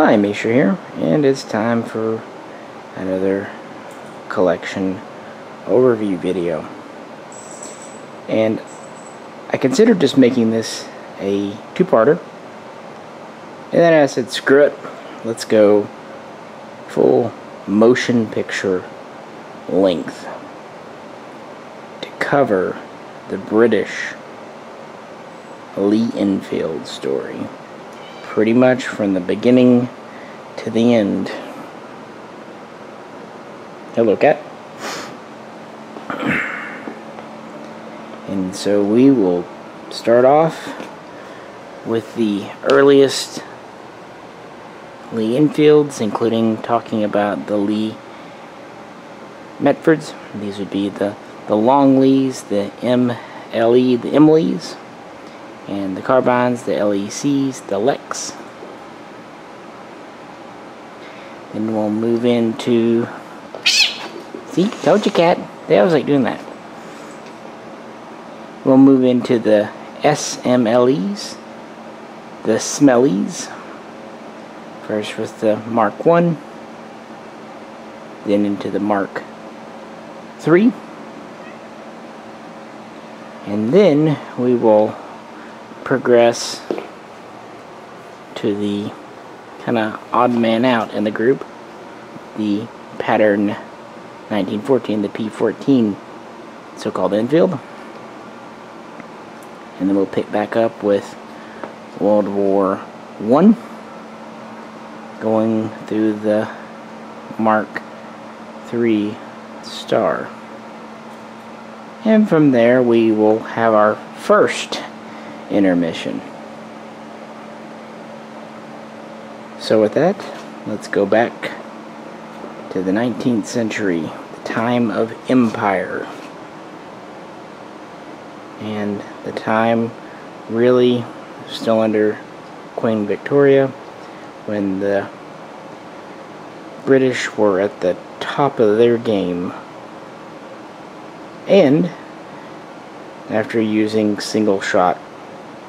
Hi, Misha here, and it's time for another collection overview video. And I considered just making this a two-parter, and then I said, screw it, let's go full motion picture length to cover the British Lee Enfield story pretty much from the beginning to the end. Hello, cat. And so we will start off with the earliest Lee Enfields, including talking about the Lee Metfords. These would be the, the Long Lees, the MLE, the Emleys, and the carbines, the LECs, the LEX. Then we'll move into, see, told you cat, they always like doing that. We'll move into the SMLEs, the Smellies, first with the Mark 1, then into the Mark 3, and then we will progress to the kind of odd man out in the group, the pattern 1914, the P14 so-called Enfield. And then we'll pick back up with World War One, going through the Mark III star. And from there we will have our first intermission. So with that, let's go back to the 19th century, the time of empire. And the time really still under Queen Victoria when the British were at the top of their game. And after using single shot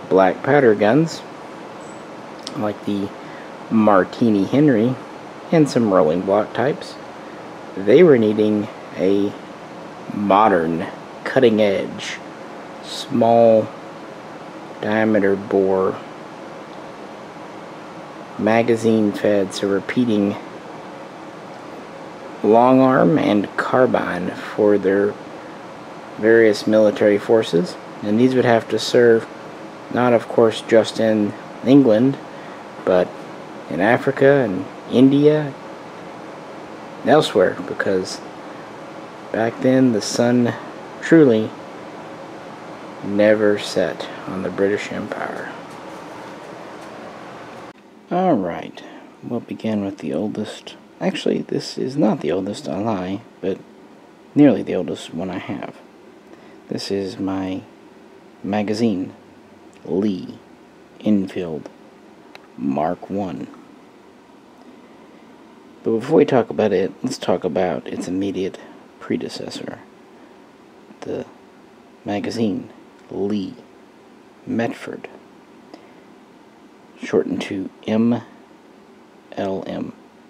black powder guns, like the Martini Henry and some rolling block types, they were needing a modern, cutting edge, small diameter bore magazine fed, so repeating long arm and carbine for their various military forces. And these would have to serve not, of course, just in England, but in Africa and India, and elsewhere, because back then the sun truly never set on the British Empire. Alright, we'll begin with the oldest. Actually, this is not the oldest, I lie, but nearly the oldest one I have. This is my magazine Lee Enfield Mark 1. But before we talk about it, let's talk about its immediate predecessor, the magazine Lee Metford, shortened to MLM.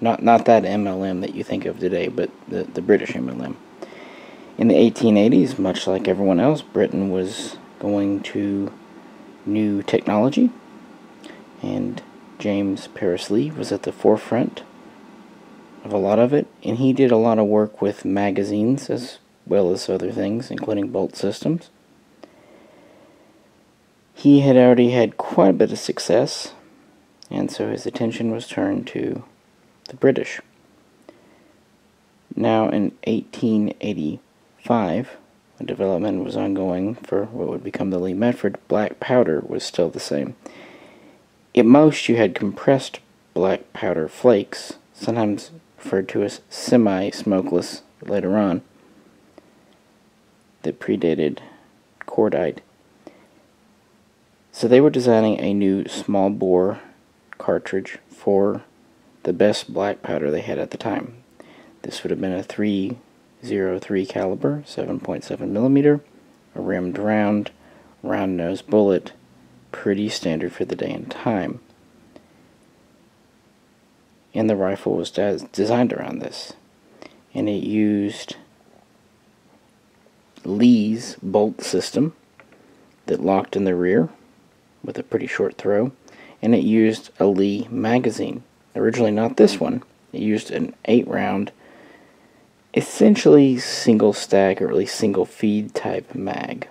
Not not that MLM that you think of today, but the, the British MLM. In the 1880s, much like everyone else, Britain was going to new technology, and James Paris Lee was at the forefront of a lot of it, and he did a lot of work with magazines as well as other things, including bolt systems. He had already had quite a bit of success, and so his attention was turned to the British. Now, in 1885, the development was ongoing for what would become the Lee Metford. Black powder was still the same. At most, you had compressed black powder flakes, sometimes referred to as semi-smokeless later on, that predated cordite. So they were designing a new small bore cartridge for the best black powder they had at the time. This would have been a 3 03 caliber, 7.7 millimeter, a rimmed round, round nose bullet, pretty standard for the day and time. and the rifle was designed around this. And it used Lee's bolt system that locked in the rear with a pretty short throw, and it used a Lee magazine. Originally, not this one, it used an 8 round, essentially single stack or at least single feed type mag.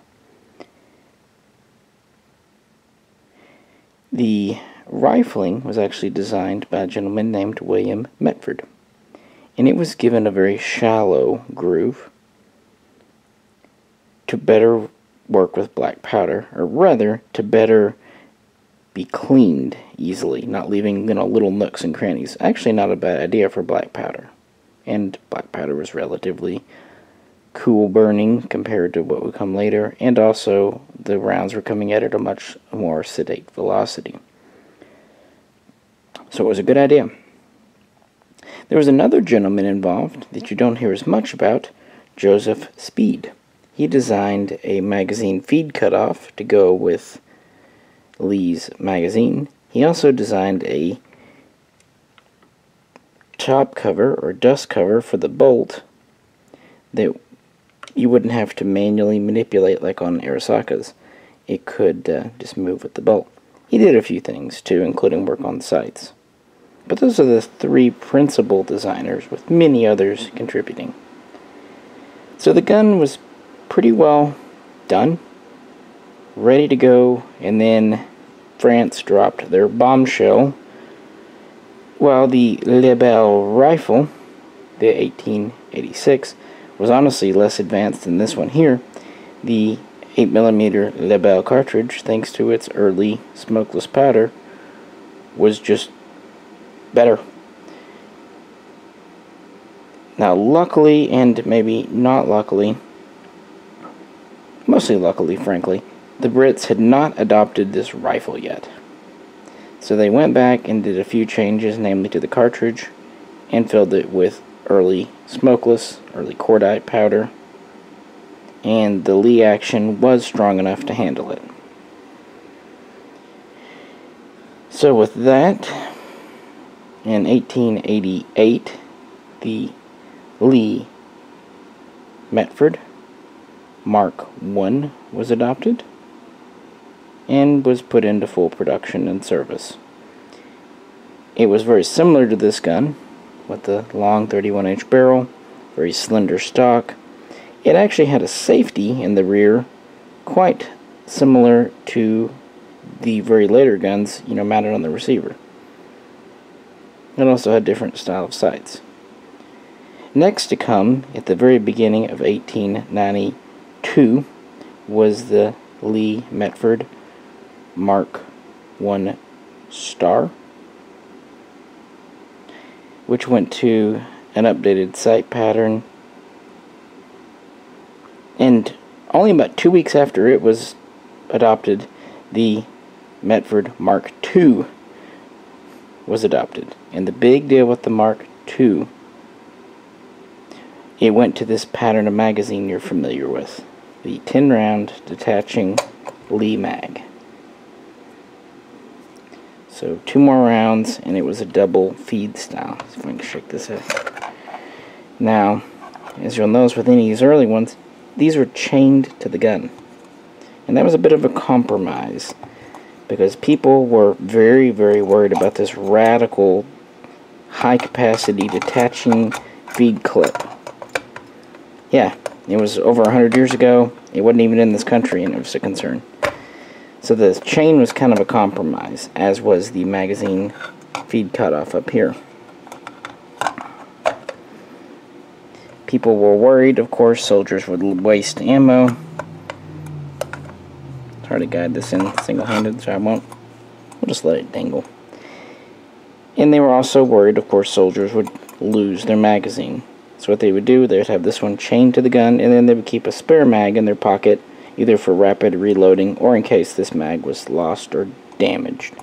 The rifling was actually designed by a gentleman named William Metford, and it was given a very shallow groove to better work with black powder, or rather, to better be cleaned easily, not leaving you know little nooks and crannies. Actually, not a bad idea for black powder, and black powder was relatively cool burning compared to what would come later, and also the rounds were coming at it at a much more sedate velocity. So it was a good idea. There was another gentleman involved that you don't hear as much about, Joseph Speed. He designed a magazine feed cutoff to go with Lee's magazine. He also designed a top cover or dust cover for the bolt that you wouldn't have to manually manipulate like on Arisaka's. It could uh, just move with the bolt. He did a few things too, including work on sights. But those are the three principal designers, with many others contributing. So the gun was pretty well done, ready to go, and then France dropped their bombshell while the Lebel rifle, the 1886, was honestly less advanced than this one here. The 8mm Lebel cartridge, thanks to its early smokeless powder, was just better. Now, luckily, and maybe not luckily, mostly luckily, frankly, the Brits had not adopted this rifle yet. So they went back and did a few changes, namely to the cartridge, and filled it with early smokeless, early cordite powder, and the Lee action was strong enough to handle it. So with that, in 1888, the Lee Metford Mark I was adopted and was put into full production and service. It was very similar to this gun, with the long 31 inch barrel, very slender stock. It actually had a safety in the rear, quite similar to the very later guns, you know, mounted on the receiver. It also had different style of sights. Next to come, at the very beginning of 1892, was the Lee Metford Mark 1 Star, which went to an updated sight pattern. And only about two weeks after it was adopted, the Metford Mark II was adopted. And the big deal with the Mark II, it went to this pattern of magazine you're familiar with the 10 round detaching Lee mag. So two more rounds and it was a double feed style. So if I can shake this out. Now, as you'll notice with any of these early ones, these were chained to the gun. And that was a bit of a compromise because people were very, very worried about this radical high capacity detaching feed clip. Yeah, it was over 100 years ago. It wasn't even in this country, and it was a concern. So the chain was kind of a compromise, as was the magazine feed cutoff up here. People were worried, of course, soldiers would waste ammo. It's hard to guide this in single-handed, so I won't. We'll just let it dangle. And they were also worried, of course, soldiers would lose their magazine. So what they would do, they'd have this one chained to the gun, and then they would keep a spare mag in their pocket, either for rapid reloading or in case this mag was lost or damaged.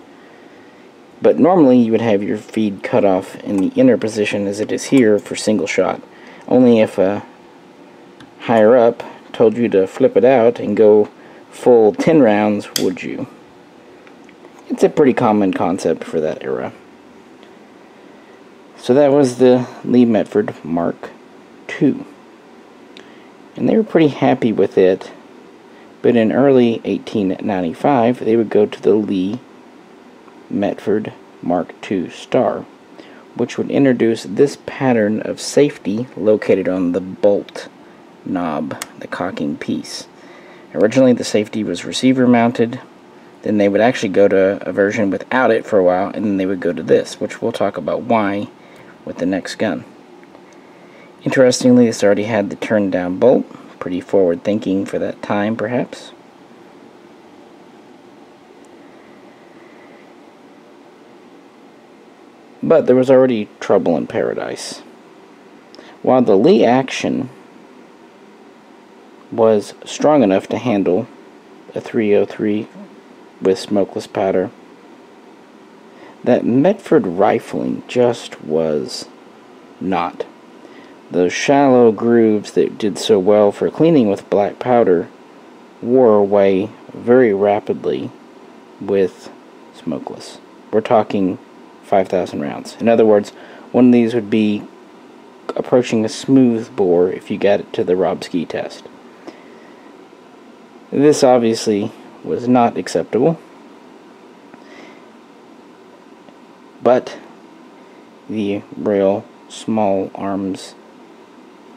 But normally you would have your feed cut off in the inner position as it is here for single shot. Only if a higher up told you to flip it out and go full 10 rounds would you. It's a pretty common concept for that era. So that was the Lee Metford Mark II. And they were pretty happy with it. But in early 1895, they would go to the Lee Metford Mark II Star, which would introduce this pattern of safety located on the bolt knob, the cocking piece. Originally, the safety was receiver mounted. Then they would actually go to a version without it for a while, and then they would go to this, which we'll talk about why with the next gun. Interestingly, this already had the turn down bolt, pretty forward thinking for that time, perhaps. But there was already trouble in paradise. While the Lee action was strong enough to handle a 303 with smokeless powder. That Metford rifling just was not. Those shallow grooves that did so well for cleaning with black powder wore away very rapidly with smokeless. We're talking 5,000 rounds. In other words, one of these would be approaching a smooth bore if you got it to the Rob Ski test. This obviously was not acceptable. But the Royal Small Arms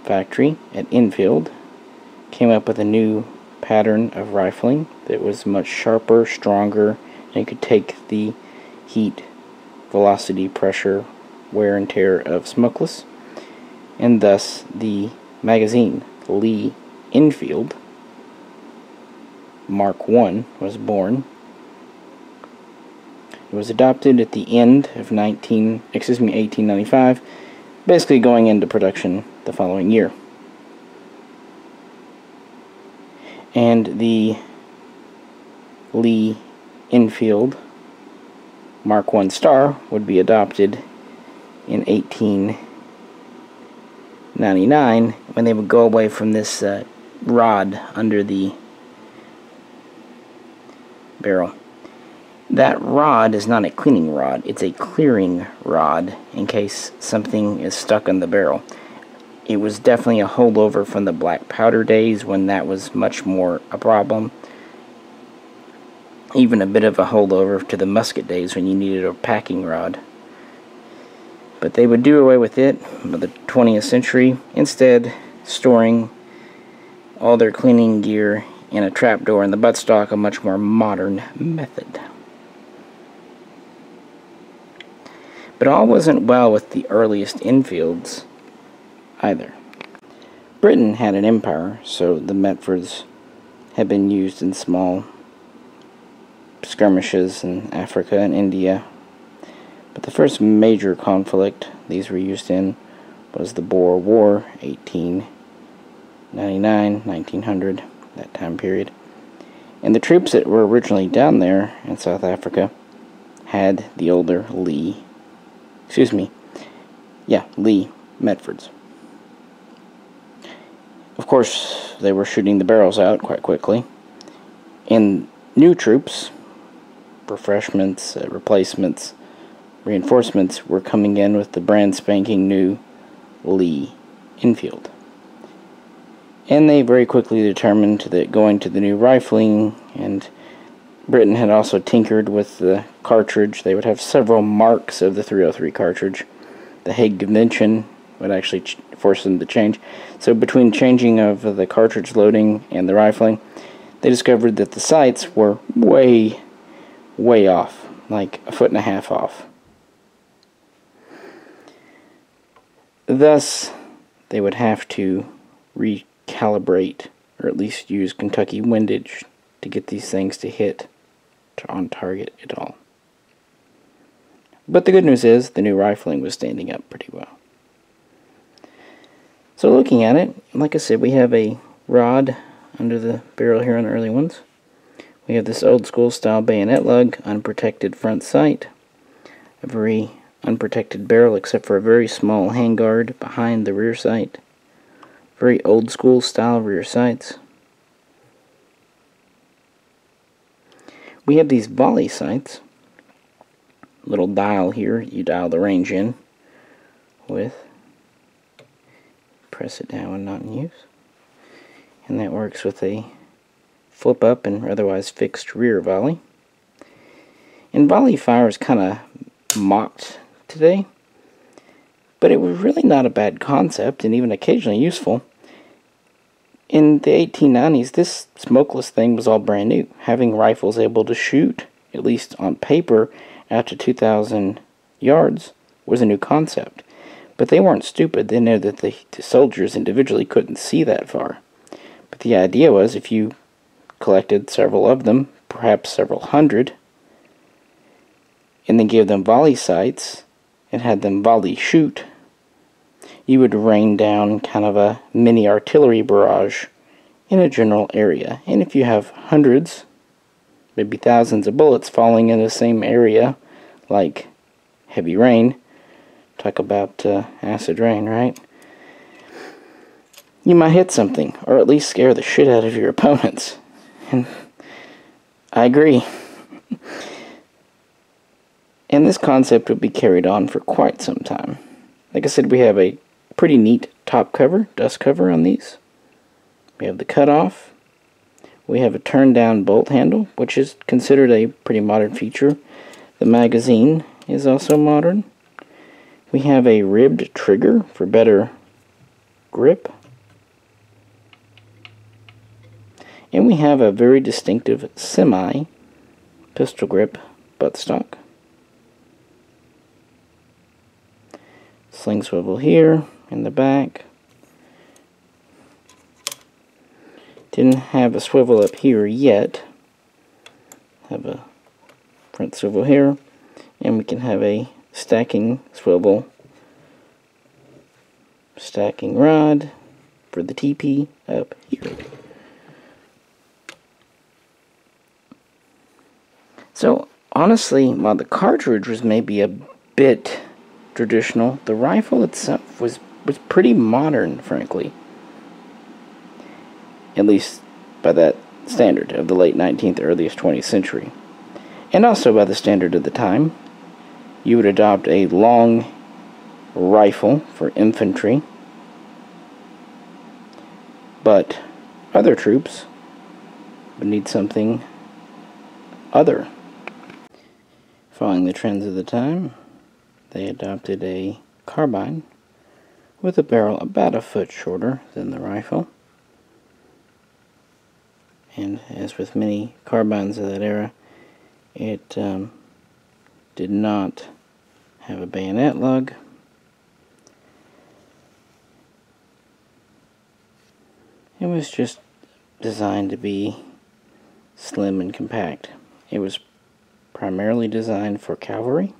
Factory at Enfield came up with a new pattern of rifling that was much sharper, stronger, and could take the heat, velocity, pressure, wear and tear of smokeless, and thus the magazine, Lee Enfield, Mark I was born. It was adopted at the end of 19, excuse me, 1895, basically going into production the following year. And the Lee Enfield Mark I Star would be adopted in 1899 when they would go away from this uh, rod under the barrel. That rod is not a cleaning rod, it's a clearing rod in case something is stuck in the barrel. It was definitely a holdover from the black powder days when that was much more a problem. Even a bit of a holdover to the musket days when you needed a packing rod. But they would do away with it by the 20th century, instead storing all their cleaning gear in a trapdoor in the buttstock, a much more modern method. But all wasn't well with the earliest Enfields either. Britain had an empire, so the Metfords had been used in small skirmishes in Africa and India. But the first major conflict these were used in was the Boer War, 1899 1900 that time period. And the troops that were originally down there in South Africa had the older Lee, excuse me, yeah, Lee Metfords. Of course, they were shooting the barrels out quite quickly. And new troops, refreshments, uh, replacements, reinforcements were coming in with the brand spanking new Lee Enfield and they very quickly determined that going to the new rifling and Britain had also tinkered with the cartridge. They would have several marks of the 303 cartridge. The Hague Convention would actually force them to change. So between changing of the cartridge loading and the rifling, they discovered that the sights were way, way off, like a foot and a half off. Thus, they would have to recalibrate, or at least use Kentucky windage to get these things to hit on target at all. But the good news is the new rifling was standing up pretty well. So looking at it, like I said, we have a rod under the barrel here on the early ones. We have this old school style bayonet lug, unprotected front sight, a very unprotected barrel except for a very small handguard behind the rear sight. Very old school style rear sights. We have these volley sights. Little dial here, you dial the range in. with press it down when not in use. And that works with a flip up and otherwise fixed rear volley. And volley fire is kind of mocked today, but it was really not a bad concept and even occasionally useful. In the 1890s, this smokeless thing was all brand new. Having rifles able to shoot, at least on paper, out to 2,000 yards was a new concept. But they weren't stupid. They knew that the, the soldiers individually couldn't see that far. But the idea was if you collected several of them, perhaps several hundred, and then gave them volley sights and had them volley shoot, you would rain down kind of a mini artillery barrage in a general area. And if you have hundreds, maybe thousands of bullets falling in the same area, like heavy rain, talk about uh, acid rain, right? You might hit something, or at least scare the shit out of your opponents. And I agree. and this concept would be carried on for quite some time. Like I said, we have a pretty neat top cover, dust cover on these. We have the cutoff. We have a turn down bolt handle, which is considered a pretty modern feature. The magazine is also modern. We have a ribbed trigger for better grip. And we have a very distinctive semi pistol grip buttstock. Sling swivel here in the back. Didn't have a swivel up here yet. Have a front swivel here. And we can have a stacking swivel stacking rod for the TP up here. So honestly, while the cartridge was maybe a bit traditional, the rifle itself was, was pretty modern, frankly. At least by that standard of the late 19th, earliest 20th century. And also by the standard of the time. You would adopt a long rifle for infantry. But other troops would need something other Following the trends of the time, they adopted a carbine with a barrel about a foot shorter than the rifle. And as with many carbines of that era, it um, did not have a bayonet lug. It was just designed to be slim and compact. It was primarily designed for cavalry,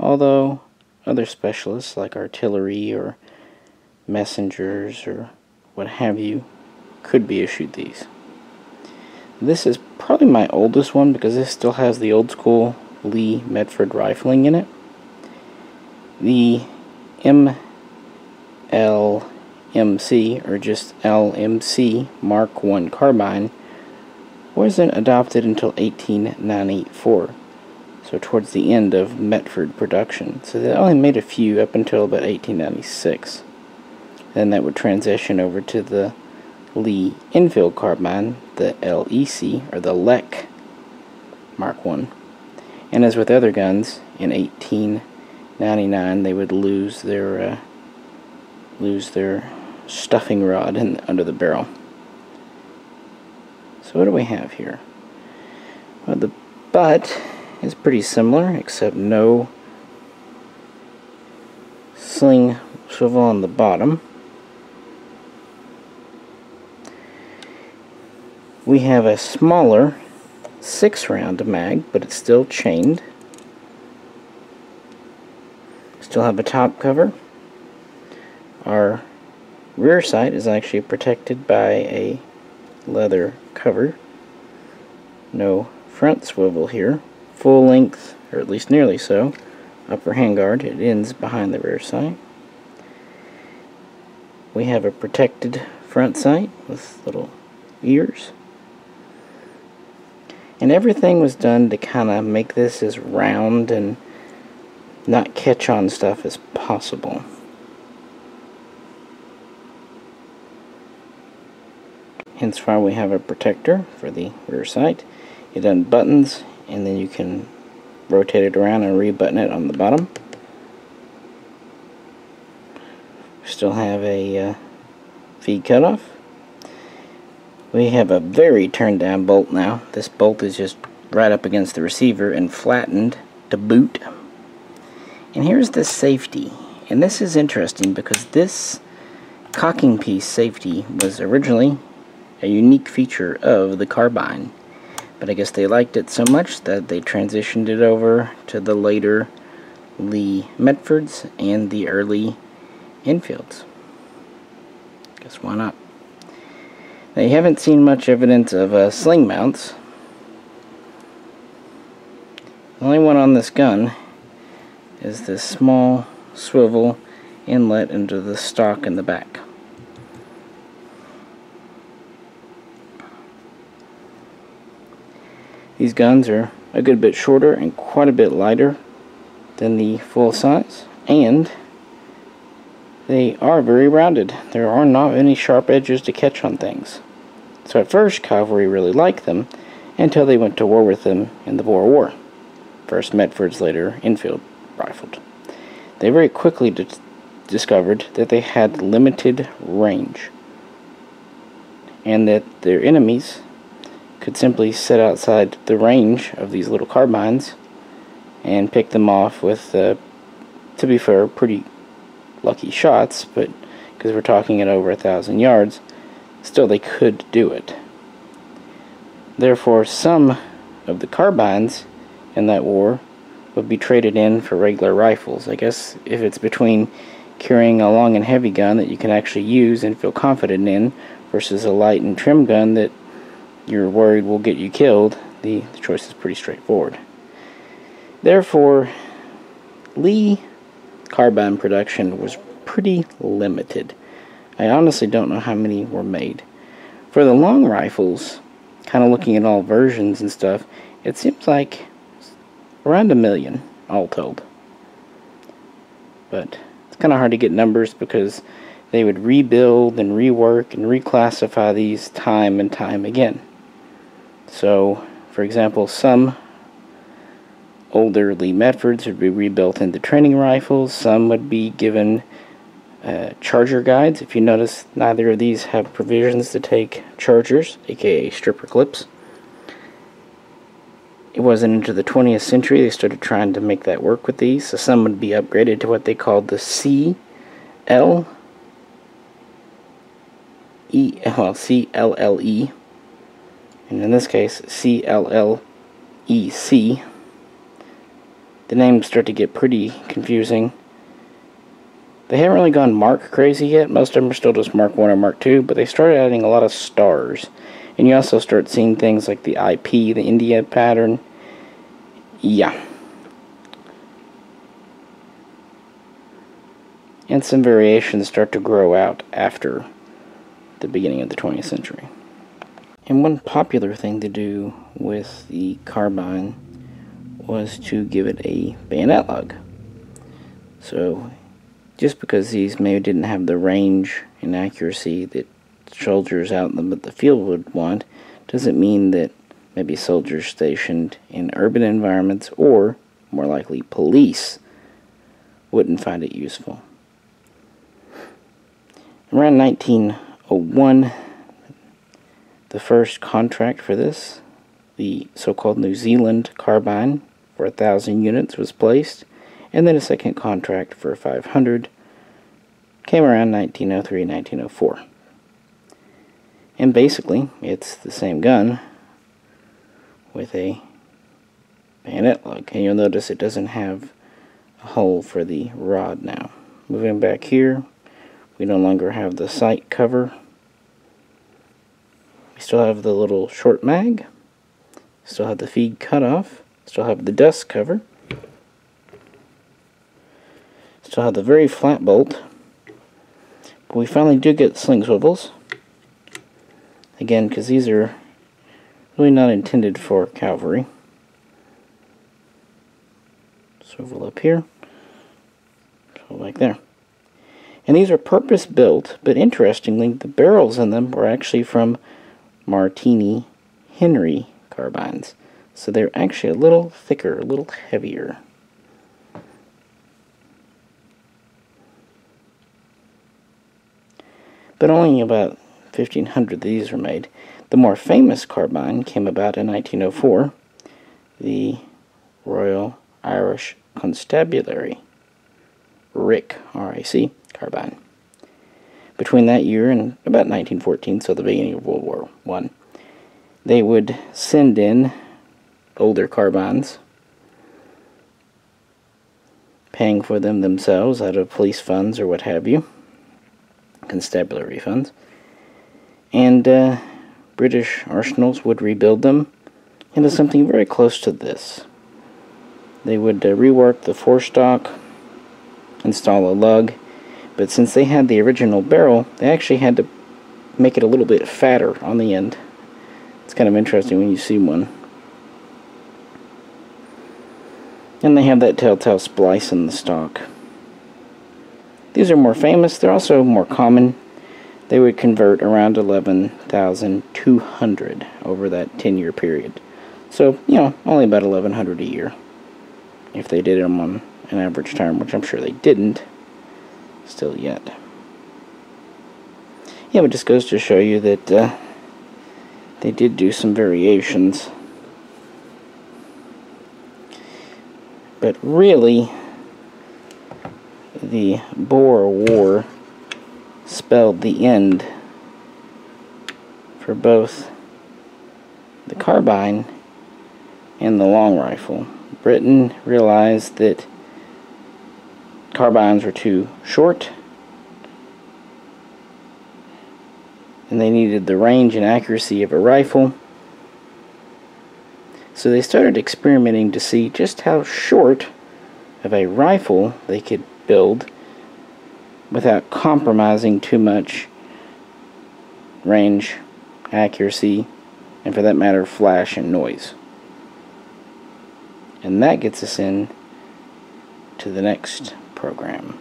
although other specialists like artillery or messengers or what have you could be issued these. This is probably my oldest one because this still has the old school Lee Metford rifling in it. The MLMC, or just LMC Mark 1 carbine, wasn't adopted until 1894, so towards the end of Metford production. So they only made a few up until about 1896. Then that would transition over to the Lee Enfield carbine, the LEC, or the LEC Mark 1. And as with other guns, in 1899 they would lose their uh, lose their stuffing rod in, under the barrel. So what do we have here? Well, the butt is pretty similar, except no sling swivel on the bottom. We have a smaller six round mag, but it's still chained. Still have a top cover. Our rear sight is actually protected by a leather cover. No front swivel here. Full length, or at least nearly so, upper handguard. It ends behind the rear sight. We have a protected front sight with little ears. And everything was done to kind of make this as round and not catch on stuff as possible. Hence why we have a protector for the rear sight. It unbuttons and then you can rotate it around and rebutton it on the bottom. Still have a uh, feed cutoff. We have a very turned down bolt now. This bolt is just right up against the receiver and flattened to boot. And here's the safety. And this is interesting because this cocking piece safety was originally a unique feature of the carbine. But I guess they liked it so much that they transitioned it over to the later Lee Metfords and the early Enfields. Guess why not? Now you haven't seen much evidence of uh, sling mounts. The only one on this gun is this small swivel inlet into the stock in the back. These guns are a good bit shorter and quite a bit lighter than the full size and they are very rounded. There are not any sharp edges to catch on things. So at first cavalry really liked them until they went to war with them in the Boer War. First Metfords, later Enfield rifled. They very quickly discovered that they had limited range and that their enemies could simply sit outside the range of these little carbines and pick them off with, uh, to be fair, pretty lucky shots, but because we're talking at over a thousand yards, still they could do it. Therefore, some of the carbines in that war would be traded in for regular rifles. I guess if it's between carrying a long and heavy gun that you can actually use and feel confident in versus a light and trim gun that you're worried will get you killed, the, the choice is pretty straightforward. Therefore, Lee carbine production was pretty limited. I honestly don't know how many were made. For the long rifles, kind of looking at all versions and stuff, it seems like around a million all told. But it's kind of hard to get numbers because they would rebuild and rework and reclassify these time and time again. So, for example, some older Lee Metfords would be rebuilt into training rifles. Some would be given uh, charger guides. If you notice, neither of these have provisions to take chargers, aka stripper clips. It wasn't into the 20th century they started trying to make that work with these, so some would be upgraded to what they called the C L E well C L L E and in this case CLLEC. The names start to get pretty confusing. They haven't really gone Mark crazy yet. Most of them are still just Mark 1 or Mark 2, but they started adding a lot of stars. And you also start seeing things like the IP, the India pattern. Yeah. And some variations start to grow out after the beginning of the 20th century. And one popular thing to do with the carbine was to give it a bayonet lug. So just because these maybe didn't have the range and accuracy that soldiers out in the, the field would want, doesn't mean that maybe soldiers stationed in urban environments or, more likely, police wouldn't find it useful. Around 1901, the first contract for this, the so-called New Zealand carbine for a thousand units was placed, and then a second contract for 500 came around 1903-1904. And basically, it's the same gun with a bayonet lug. And you'll notice it doesn't have a hole for the rod now. Moving back here, we no longer have the sight cover we still have the little short mag. Still have the feed cutoff. Still have the dust cover. Still have the very flat bolt. But we finally do get sling swivels. Again, because these are really not intended for cavalry. Swivel up here. like there. And these are purpose built, but interestingly, the barrels in them were actually from Martini Henry carbines. So they're actually a little thicker, a little heavier. But only about 1500 these were made. The more famous carbine came about in 1904, the Royal Irish Constabulary, RIC, R-I-C, carbine. Between that year and about 1914, so the beginning of World War One, they would send in older carbines, paying for them themselves out of police funds or what have you, constabulary funds, and uh, British arsenals would rebuild them into something very close to this. They would uh, rework the forestock, install a lug, but since they had the original barrel, they actually had to make it a little bit fatter on the end. It's kind of interesting when you see one. And they have that telltale splice in the stock. These are more famous. They're also more common. They would convert around 11,200 over that 10-year period. So, you know, only about 1,100 a year. If they did them on an average time, which I'm sure they didn't still yet. Yeah, but just goes to show you that uh, they did do some variations. But really, the Boer War spelled the end for both the carbine and the long rifle. Britain realized that carbines were too short and they needed the range and accuracy of a rifle. So they started experimenting to see just how short of a rifle they could build without compromising too much range, accuracy, and for that matter, flash and noise. And that gets us in to the next program.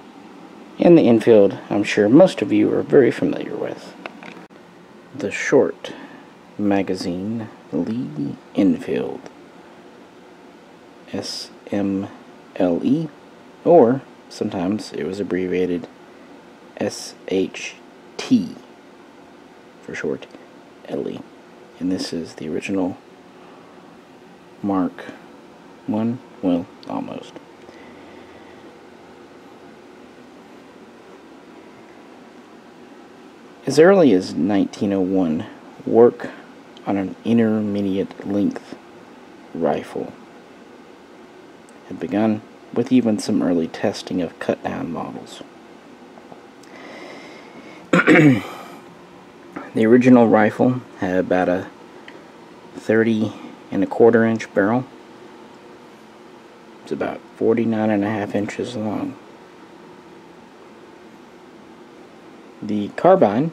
In the Enfield, I'm sure most of you are very familiar with. The short magazine Lee Enfield. SMLE, or sometimes it was abbreviated SHT for short, LE. And this is the original Mark 1, well, almost. As early as 1901, work on an intermediate length rifle had begun with even some early testing of cut down models. the original rifle had about a 30 and a quarter inch barrel. It's about 49 and a half inches long. The carbine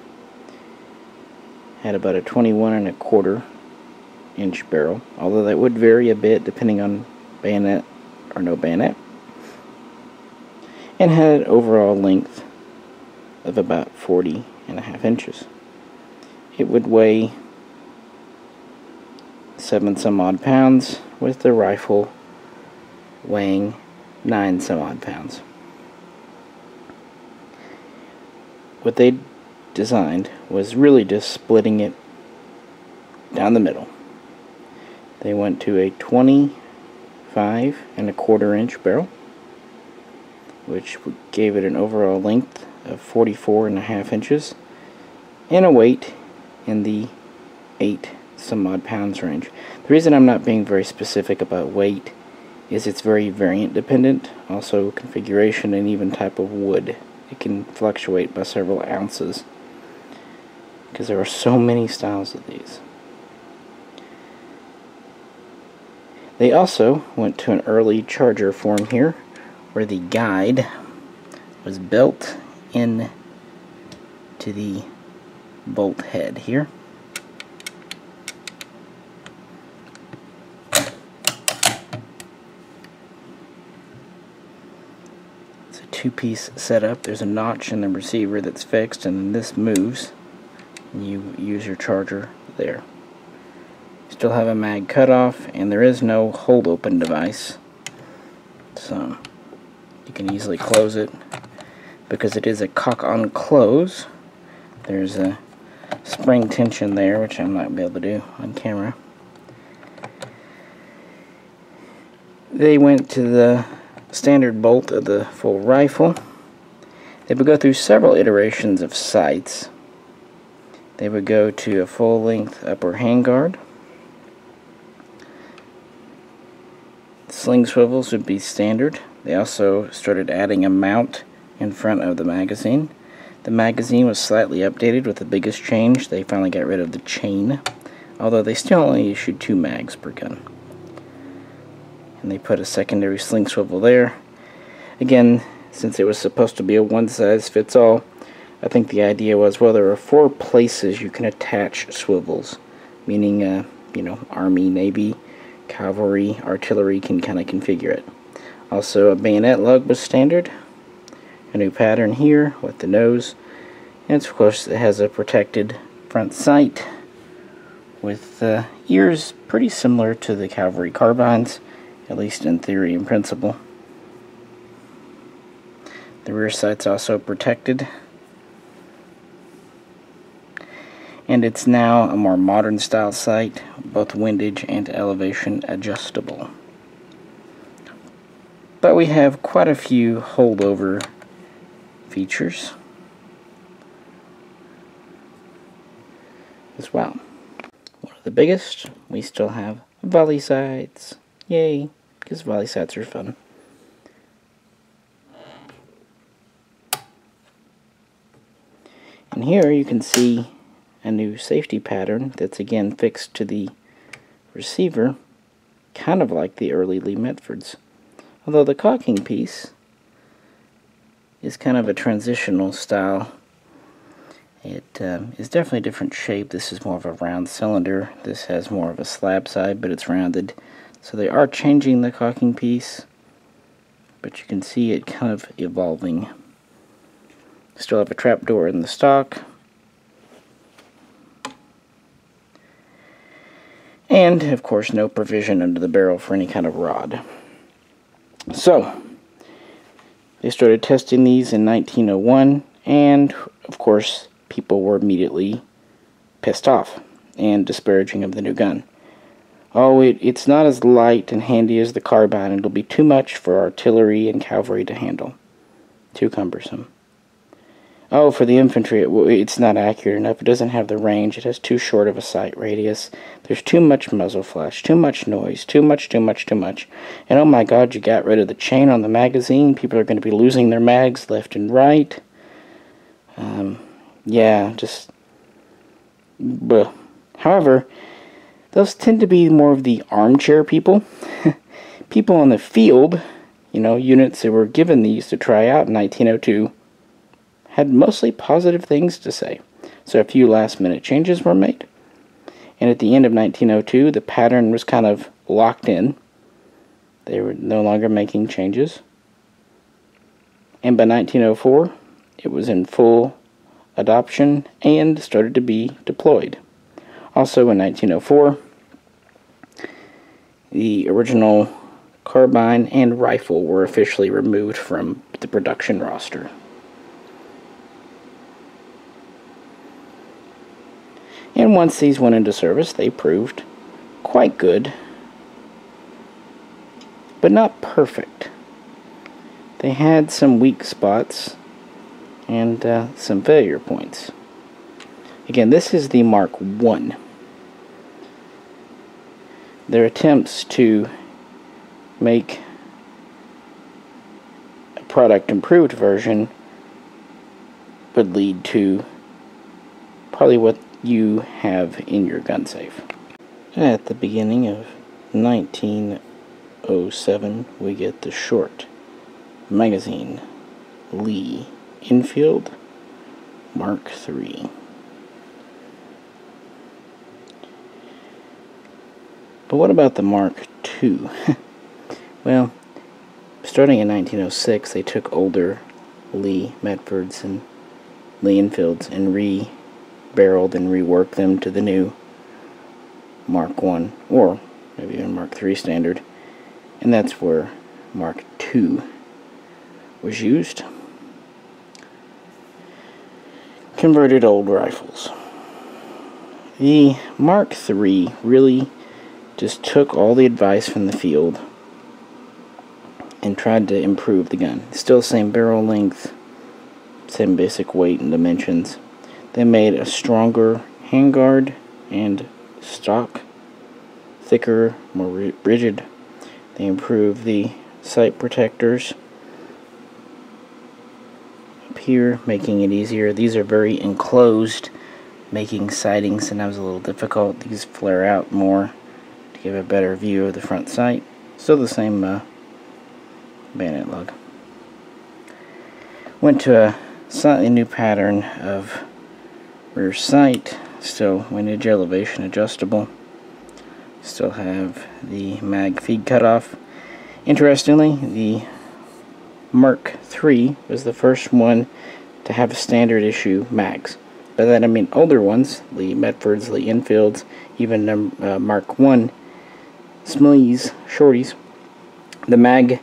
had about a 21 and a quarter inch barrel, although that would vary a bit depending on bayonet or no bayonet, and had an overall length of about 40 and a half inches. It would weigh seven some odd pounds, with the rifle weighing nine some odd pounds. What they designed was really just splitting it down the middle. They went to a 25 and a quarter inch barrel, which gave it an overall length of 44 and a half inches and a weight in the 8 some odd pounds range. The reason I'm not being very specific about weight is it's very variant dependent, also configuration and even type of wood. It can fluctuate by several ounces because there are so many styles of these. They also went to an early charger form here where the guide was built in to the bolt head here. It's a two-piece setup. There's a notch in the receiver that's fixed, and then this moves. And you use your charger there. Still have a mag cutoff, and there is no hold open device. So you can easily close it because it is a cock on close. There's a spring tension there, which I'm not be able to do on camera. They went to the standard bolt of the full rifle. They would go through several iterations of sights. They would go to a full-length upper handguard. Sling swivels would be standard. They also started adding a mount in front of the magazine. The magazine was slightly updated with the biggest change. They finally got rid of the chain, although they still only issued two mags per gun. And they put a secondary sling swivel there. Again, since it was supposed to be a one-size-fits-all, I think the idea was, well, there are four places you can attach swivels, meaning, uh, you know, Army, Navy, Cavalry, Artillery can kind of configure it. Also, a bayonet lug was standard. A new pattern here with the nose. And of course, it has a protected front sight with uh, ears pretty similar to the cavalry carbines, at least in theory and principle. The rear sight's also protected. And it's now a more modern style sight, both windage and elevation adjustable. But we have quite a few holdover features as well. One of the biggest, we still have volley sights. Yay, because volley sights are fun. And here you can see a new safety pattern that's again fixed to the receiver, kind of like the early Lee Metfords. Although the cocking piece is kind of a transitional style. It um, is definitely a different shape. This is more of a round cylinder. This has more of a slab side, but it's rounded. So they are changing the cocking piece, but you can see it kind of evolving. Still have a trap door in the stock. And, of course, no provision under the barrel for any kind of rod. So, they started testing these in 1901, and of course, people were immediately pissed off and disparaging of the new gun. Oh, it, it's not as light and handy as the carbine. It'll be too much for artillery and cavalry to handle. Too cumbersome. Oh, for the infantry, it, it's not accurate enough. It doesn't have the range. It has too short of a sight radius. There's too much muzzle flash, too much noise, too much, too much, too much. And oh my god, you got rid of the chain on the magazine. People are going to be losing their mags left and right. Um, yeah, just... Bleh. However, those tend to be more of the armchair people. people on the field, you know, units that were given these to try out in 1902 had mostly positive things to say, so a few last minute changes were made. And at the end of 1902, the pattern was kind of locked in. They were no longer making changes. And by 1904, it was in full adoption and started to be deployed. Also in 1904, the original carbine and rifle were officially removed from the production roster. And once these went into service, they proved quite good, but not perfect. They had some weak spots and uh, some failure points. Again, this is the Mark 1. Their attempts to make a product improved version would lead to probably what you have in your gun safe. At the beginning of 1907, we get the short magazine Lee Enfield Mark III. But what about the Mark II? well, starting in 1906, they took older Lee Metfords and Lee Enfields and re-barreled rework them to the new Mark 1 or maybe even Mark 3 standard and that's where Mark 2 was used. Converted old rifles. The Mark III really just took all the advice from the field and tried to improve the gun. Still same barrel length, same basic weight and dimensions. They made a stronger handguard and stock, thicker, more rigid. They improved the sight protectors up here, making it easier. These are very enclosed, making sighting sometimes a little difficult. These flare out more to give a better view of the front sight. Still the same uh, bayonet lug. Went to a slightly new pattern of rear sight, still windage elevation adjustable. Still have the mag feed cutoff. Interestingly, the Mark III was the first one to have a standard issue mags. By that I mean older ones, the Metfords, the Enfields, even uh, Mark I, Smees, shorties, the mag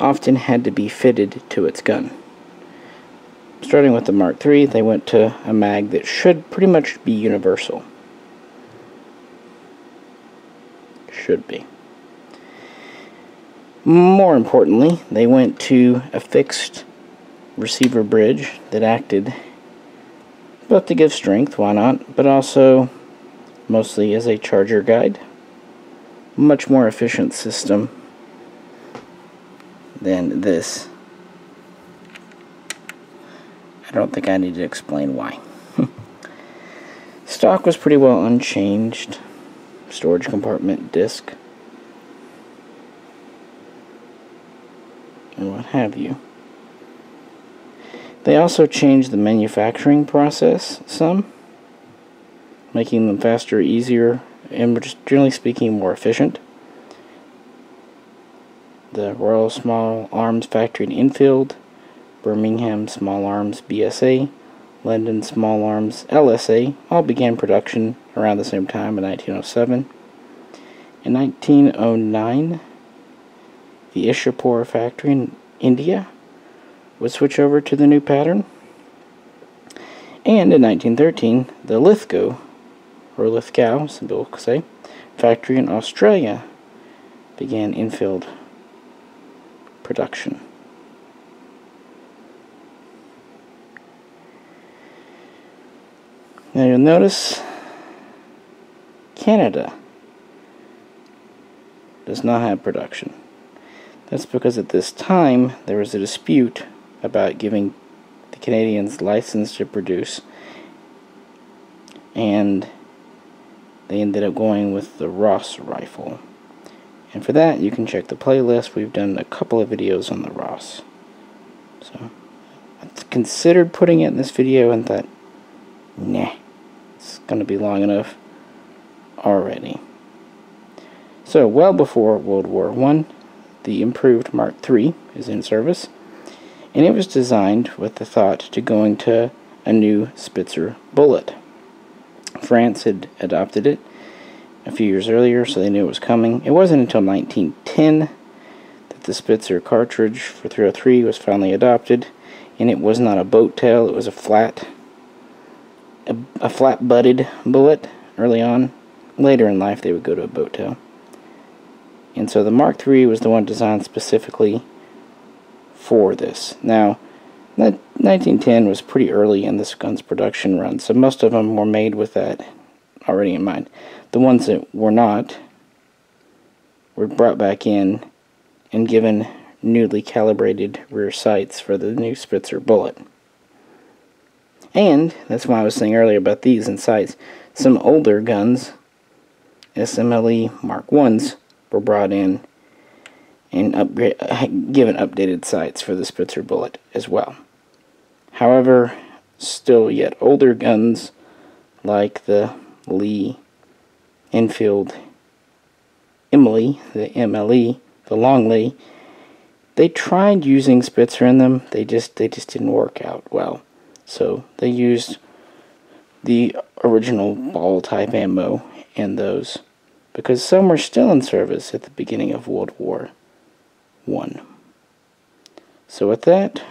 often had to be fitted to its gun. Starting with the Mark III, they went to a mag that should pretty much be universal. Should be. More importantly, they went to a fixed receiver bridge that acted both to give strength, why not, but also mostly as a charger guide. Much more efficient system than this. I don't think I need to explain why. Stock was pretty well unchanged. Storage compartment, disc, and what have you. They also changed the manufacturing process some, making them faster, easier, and generally speaking more efficient the Royal Small Arms Factory in Enfield, Birmingham Small Arms BSA, London Small Arms LSA all began production around the same time in 1907. In 1909, the Ishapur factory in India would switch over to the new pattern. And in 1913, the Lithgow, or Lithgow, some people say, factory in Australia began Enfield production. Now you'll notice Canada does not have production. That's because at this time there was a dispute about giving the Canadians license to produce and they ended up going with the Ross rifle. And for that, you can check the playlist. We've done a couple of videos on the Ross. So, I considered putting it in this video and thought, nah, going to be long enough already. So, well before World War I, the improved Mark III is in service, and it was designed with the thought to going to a new Spitzer bullet. France had adopted it a few years earlier, so they knew it was coming. It wasn't until 1910 that the Spitzer cartridge for 303 was finally adopted, and it was not a boat tail, it was a flat, a, a flat butted bullet early on. Later in life, they would go to a boat tail. And so the Mark III was the one designed specifically for this. Now, 1910 was pretty early in this gun's production run, so most of them were made with that already in mind. The ones that were not were brought back in and given newly calibrated rear sights for the new Spitzer bullet. And, that's why I was saying earlier about these and sights, some older guns, SMLE Mark 1s, were brought in and upgrade, given updated sights for the Spitzer bullet as well. However, still yet older guns like the Lee, Enfield, Emily, the MLE, the Long Lee, they tried using Spitzer in them. They just they just didn't work out well. So they used the original ball type ammo in those because some were still in service at the beginning of World War One. So with that,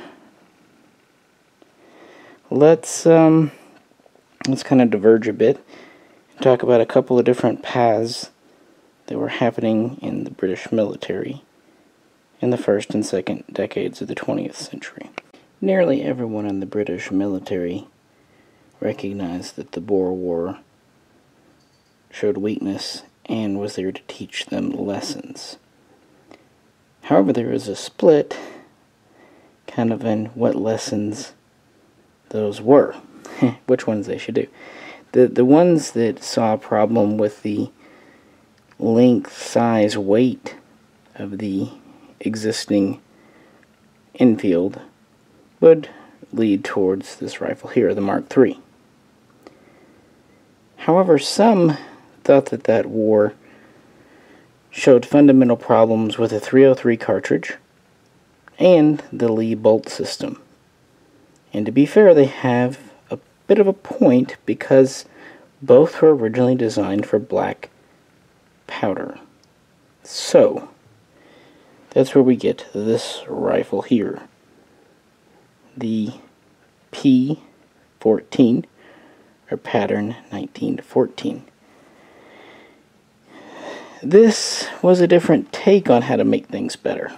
let's um, let's kind of diverge a bit and talk about a couple of different paths that were happening in the British military in the first and second decades of the 20th century. Nearly everyone in the British military recognized that the Boer War showed weakness and was there to teach them lessons. However, there is a split kind of in what lessons those were, which ones they should do. The, the ones that saw a problem with the length, size, weight of the existing Enfield would lead towards this rifle here, the Mark III. However, some thought that that war showed fundamental problems with the 303 cartridge and the Lee bolt system. And to be fair, they have a bit of a point because both were originally designed for black powder. So, that's where we get this rifle here. The P14, or pattern 1914. This was a different take on how to make things better.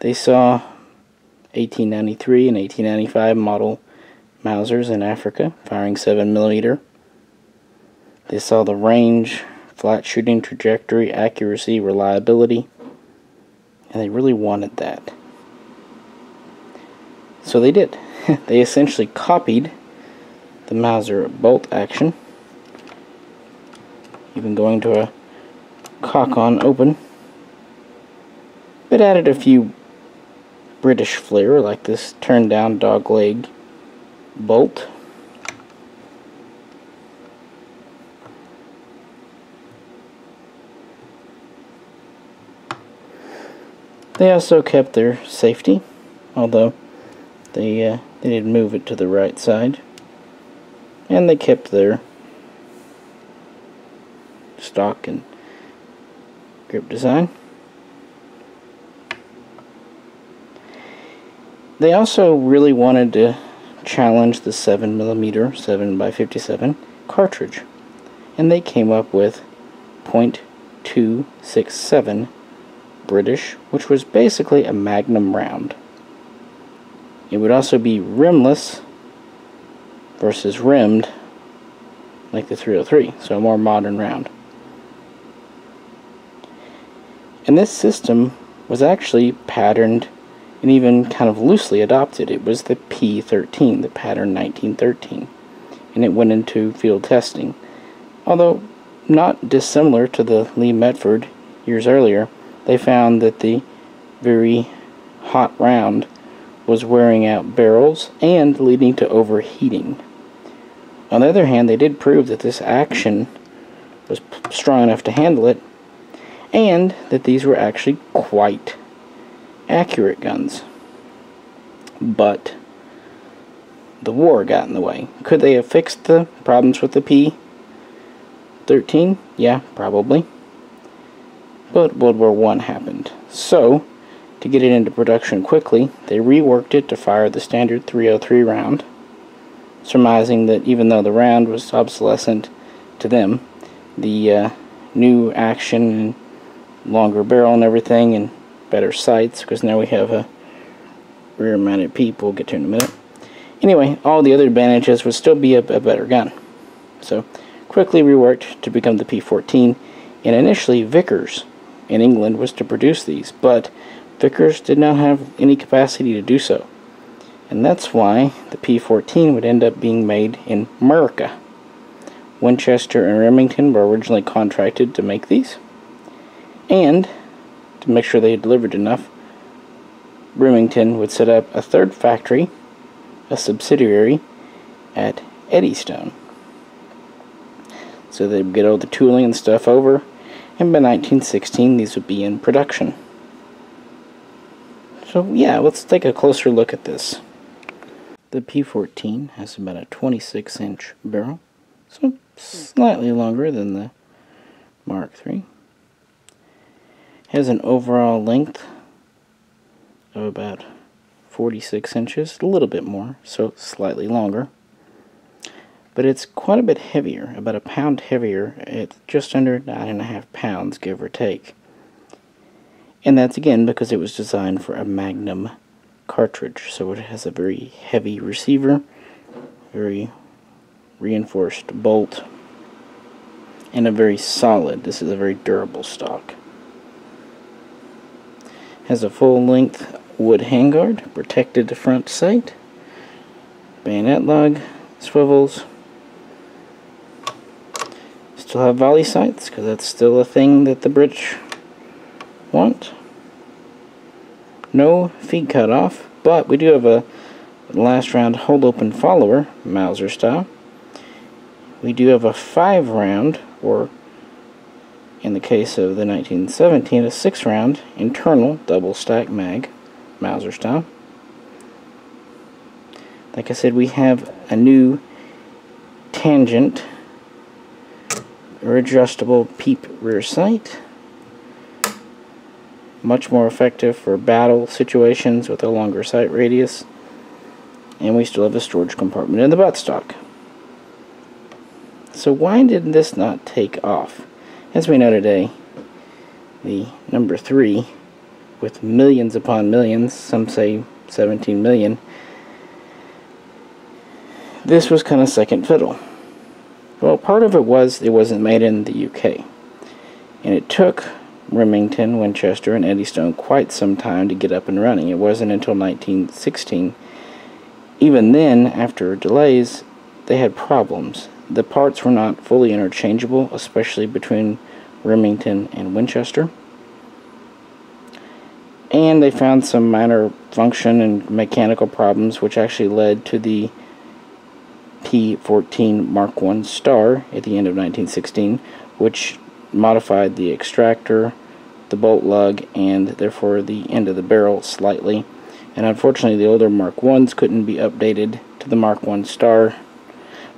They saw 1893 and 1895 model Mausers in Africa firing 7 millimeter. They saw the range, flat shooting trajectory, accuracy, reliability, and they really wanted that. So they did. they essentially copied the Mauser bolt action, even going to a cock on open, but added a few British flair like this turned down dog leg bolt. They also kept their safety, although they, uh, they did move it to the right side. And they kept their stock and grip design. They also really wanted to challenge the 7mm 7x57 cartridge. And they came up with .267 British, which was basically a magnum round. It would also be rimless versus rimmed like the 303, so a more modern round. And this system was actually patterned and even kind of loosely adopted. It was the P13, the pattern 1913, and it went into field testing. Although not dissimilar to the Lee Metford years earlier, they found that the very hot round was wearing out barrels and leading to overheating. On the other hand, they did prove that this action was strong enough to handle it and that these were actually quite accurate guns. But the war got in the way. Could they have fixed the problems with the P-13? Yeah, probably. But World War I happened. So, to get it into production quickly, they reworked it to fire the standard 303 round, surmising that even though the round was obsolescent to them, the uh, new action and longer barrel and everything and better sights, because now we have a rear-mounted peep we'll get to in a minute. Anyway, all the other advantages would still be a, a better gun. So, quickly reworked to become the P14, and initially Vickers in England was to produce these, but Vickers did not have any capacity to do so. And that's why the P-14 would end up being made in America. Winchester and Remington were originally contracted to make these. And, to make sure they delivered enough, Remington would set up a third factory, a subsidiary, at Eddystone. So they'd get all the tooling and stuff over, and by 1916 these would be in production. So yeah, let's take a closer look at this. The P14 has about a 26 inch barrel, so slightly longer than the Mark III. Has an overall length of about 46 inches, a little bit more, so slightly longer. But it's quite a bit heavier, about a pound heavier, It's just under nine and a half pounds, give or take. And that's again because it was designed for a Magnum cartridge, so it has a very heavy receiver, very reinforced bolt, and a very solid, this is a very durable stock. Has a full length wood handguard, protected front sight, bayonet lug, swivels. Still have volley sights, because that's still a thing that the British want. No feed cut off, but we do have a last round hold open follower, Mauser style. We do have a five round, or in the case of the 1917, a six round internal double stack mag. Mauser style. Like I said, we have a new tangent or adjustable peep rear sight. Much more effective for battle situations with a longer sight radius. And we still have a storage compartment in the buttstock. So why did this not take off? As we know today, the number 3 with millions upon millions, some say 17 million, this was kind of second fiddle. Well, part of it was it wasn't made in the UK. And it took Remington, Winchester, and Eddystone quite some time to get up and running. It wasn't until 1916. Even then, after delays, they had problems. The parts were not fully interchangeable, especially between Remington and Winchester and they found some minor function and mechanical problems which actually led to the P14 Mark I Star at the end of 1916 which modified the extractor, the bolt lug, and therefore the end of the barrel slightly and unfortunately the older Mark 1s couldn't be updated to the Mark I Star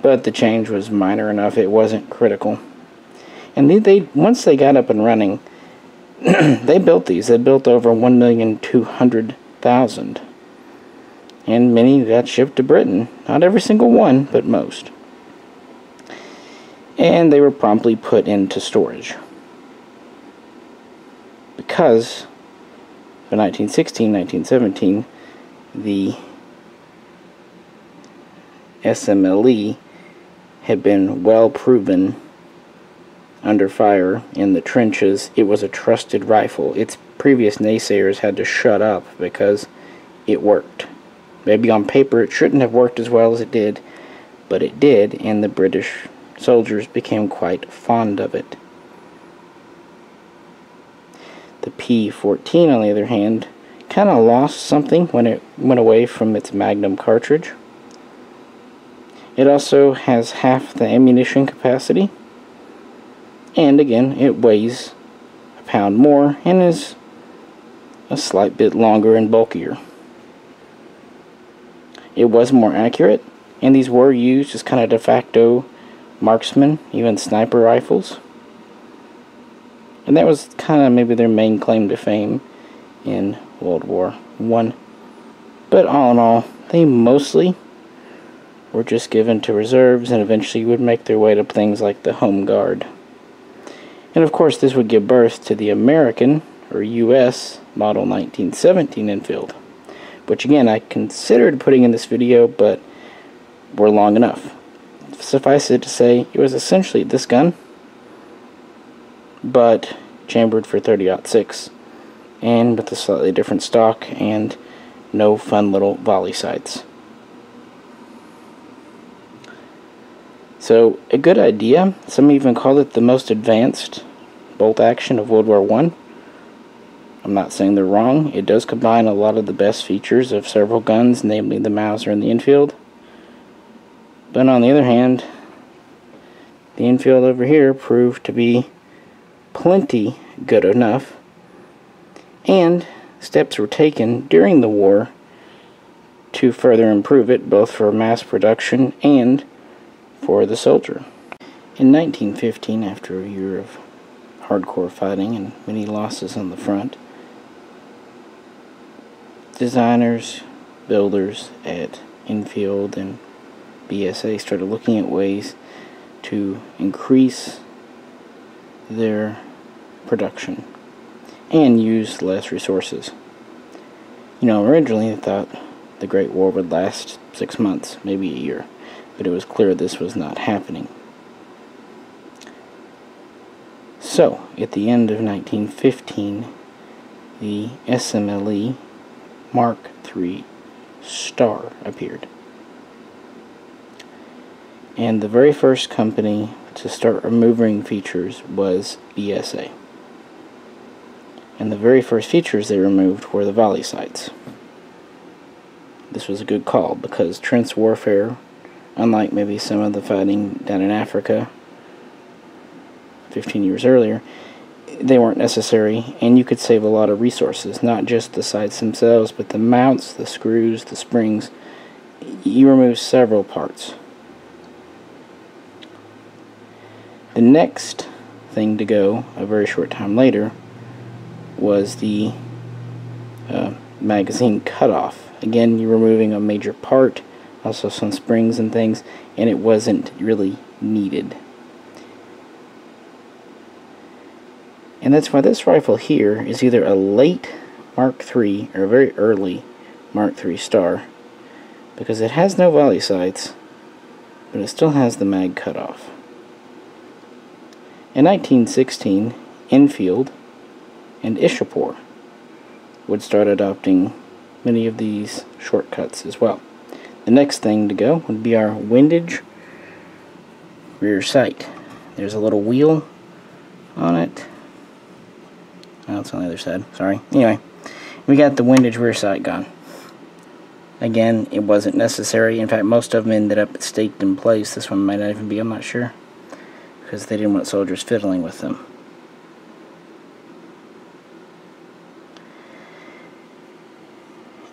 but the change was minor enough it wasn't critical and they, they once they got up and running they built these. They built over 1,200,000. And many got shipped to Britain. Not every single one, but most. And they were promptly put into storage. Because for 1916, 1917, the SMLE had been well proven under fire in the trenches, it was a trusted rifle. Its previous naysayers had to shut up because it worked. Maybe on paper it shouldn't have worked as well as it did, but it did, and the British soldiers became quite fond of it. The P-14, on the other hand, kind of lost something when it went away from its Magnum cartridge. It also has half the ammunition capacity and again it weighs a pound more and is a slight bit longer and bulkier. It was more accurate and these were used as kind of de facto marksman, even sniper rifles. And that was kind of maybe their main claim to fame in World War One. But all in all, they mostly were just given to reserves and eventually would make their way to things like the Home Guard. And of course this would give birth to the American, or US, model 1917 Enfield. Which again, I considered putting in this video, but were long enough. Suffice it to say, it was essentially this gun, but chambered for 30-06, and with a slightly different stock, and no fun little volley sights. So, a good idea. Some even call it the most advanced bolt action of World War One. I'm not saying they're wrong. It does combine a lot of the best features of several guns, namely the Mauser and the Enfield. But on the other hand, the Enfield over here proved to be plenty good enough, and steps were taken during the war to further improve it, both for mass production and for the soldier. In 1915, after a year of hardcore fighting and many losses on the front, designers, builders at Enfield and BSA started looking at ways to increase their production and use less resources. You know, originally they thought the Great War would last six months, maybe a year, but it was clear this was not happening. So, at the end of 1915, the SMLE Mark III Star appeared. And the very first company to start removing features was BSA. And the very first features they removed were the volley sights. This was a good call because trench warfare, unlike maybe some of the fighting down in Africa 15 years earlier, they weren't necessary and you could save a lot of resources, not just the sights themselves, but the mounts, the screws, the springs. You remove several parts. The next thing to go, a very short time later, was the uh, magazine cutoff. Again, you're removing a major part, also some springs and things, and it wasn't really needed. And that's why this rifle here is either a late Mark III or a very early Mark III Star, because it has no volley sights, but it still has the mag cutoff. In 1916, Enfield and Ishapore would start adopting many of these shortcuts as well. The next thing to go would be our windage rear sight. There's a little wheel on it. Oh, it's on the other side. Sorry. Anyway, we got the windage rear sight gone. Again, it wasn't necessary. In fact, most of them ended up staked in place. This one might not even be, I'm not sure because they didn't want soldiers fiddling with them.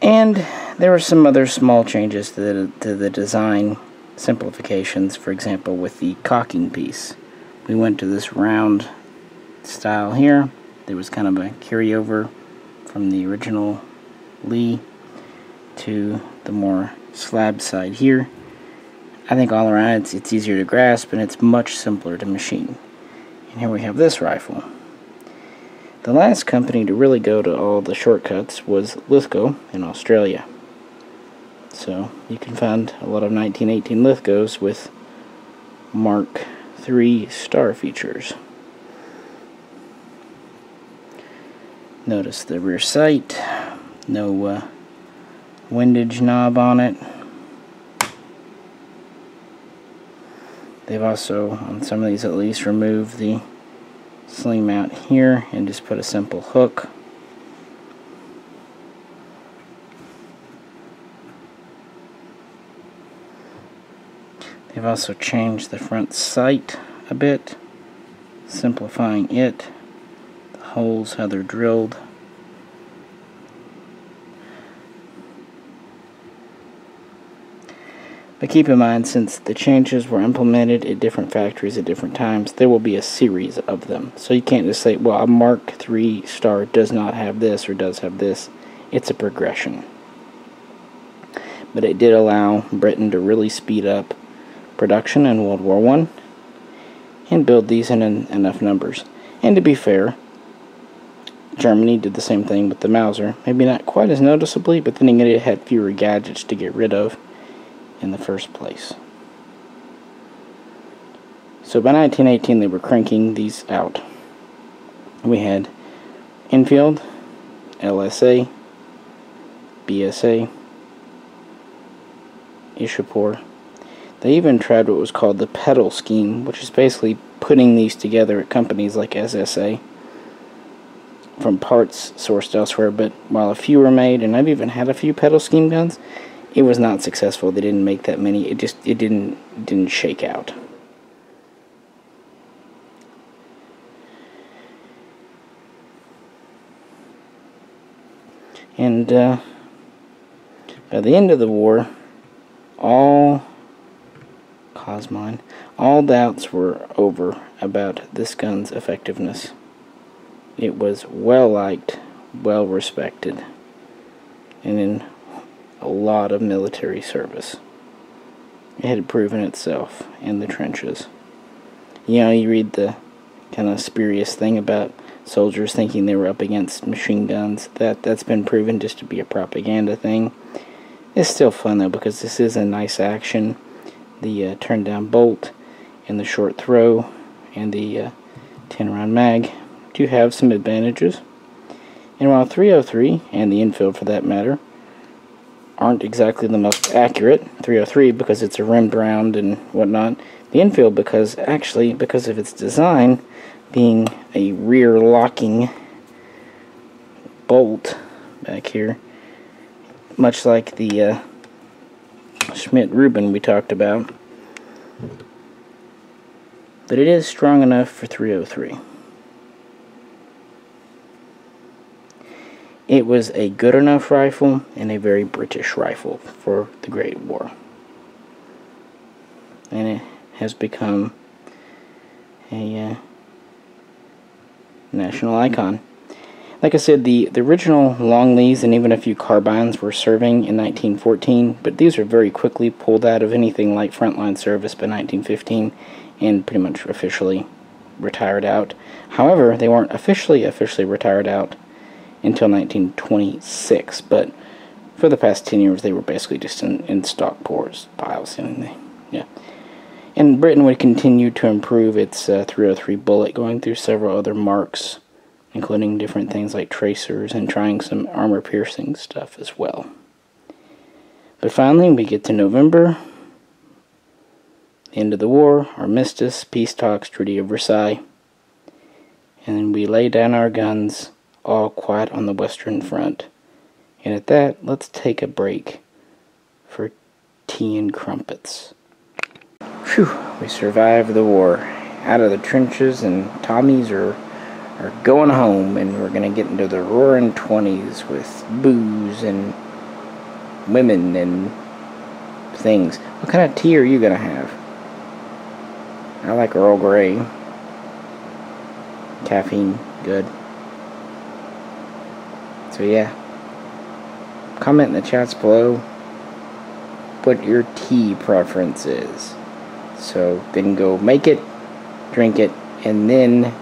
And there were some other small changes to the, to the design simplifications, for example, with the cocking piece. We went to this round style here. There was kind of a carryover from the original Lee to the more slab side here. I think all around it's, it's easier to grasp and it's much simpler to machine. And here we have this rifle. The last company to really go to all the shortcuts was Lithgow in Australia. So you can find a lot of 1918 Lithgows with Mark III star features. Notice the rear sight, no uh, windage knob on it. They've also, on some of these at least, removed the sling mount here and just put a simple hook. They've also changed the front sight a bit, simplifying it, the holes, how they're drilled. But keep in mind, since the changes were implemented at different factories at different times, there will be a series of them. So you can't just say, well, a Mark III Star does not have this or does have this. It's a progression. But it did allow Britain to really speed up production in World War One and build these in enough numbers. And to be fair, Germany did the same thing with the Mauser. Maybe not quite as noticeably, but then again it had fewer gadgets to get rid of in the first place. So by 1918 they were cranking these out. We had Enfield, LSA, BSA, Ishapore. They even tried what was called the peddled scheme, which is basically putting these together at companies like SSA from parts sourced elsewhere, but while a few were made, and I've even had a few peddled scheme guns, it was not successful. They didn't make that many. It just it didn't didn't shake out. And uh, by the end of the war, all Cosmine, all doubts were over about this gun's effectiveness. It was well liked, well respected, and in a lot of military service. It had proven itself in the trenches. You know, you read the kind of spurious thing about soldiers thinking they were up against machine guns. That that's been proven just to be a propaganda thing. It's still fun though because this is a nice action. The uh, turn down bolt and the short throw and the uh, 10 round mag do have some advantages. And while 303 and the Enfield for that matter aren't exactly the most accurate, 303 because it's a rimmed round and whatnot, the Enfield because actually because of its design being a rear locking bolt back here much like the uh, Schmidt Rubin we talked about but it is strong enough for 303 it was a good enough rifle and a very British rifle for the Great War and it has become a uh, national icon. Like I said, the, the original Long Lees and even a few carbines were serving in 1914, but these were very quickly pulled out of anything like frontline service by 1915 and pretty much officially retired out. However, they weren't officially officially retired out until 1926, but for the past 10 years they were basically just in, in stock piles and they, yeah. And Britain would continue to improve its uh, 303 bullet, going through several other marks, including different things like tracers and trying some armor piercing stuff as well. But finally, we get to November, end of the war, armistice, peace talks, Treaty of Versailles, and then we lay down our guns, all quiet on the Western Front. And at that, let's take a break for tea and crumpets. Phew, we survived the war. Out of the trenches, and Tommies are, are going home, and we're going to get into the roaring 20s with booze and women and things. What kind of tea are you going to have? I like Earl Grey. Caffeine, good. So yeah. Comment in the chats below what your tea preference is. So then go make it, drink it, and then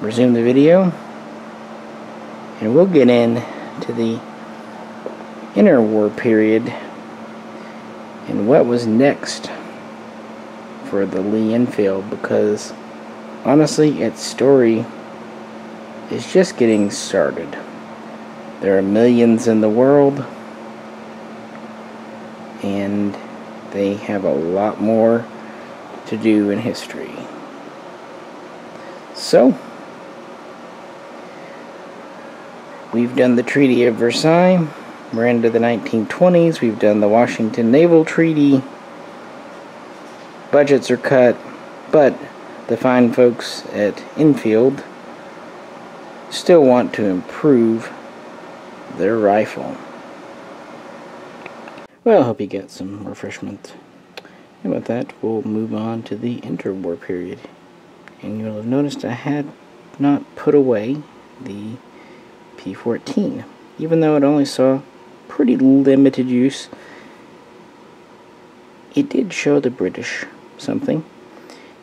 resume the video. And we'll get in to the interwar period and what was next for the Lee Enfield because honestly its story is just getting started. There are millions in the world and they have a lot more to do in history. So, we've done the Treaty of Versailles. We're into the 1920s. We've done the Washington Naval Treaty. Budgets are cut, but the fine folks at Enfield still want to improve their rifle. Well, I hope you get some refreshment. And with that, we'll move on to the interwar period. And you'll have noticed I had not put away the P-14, even though it only saw pretty limited use. It did show the British something,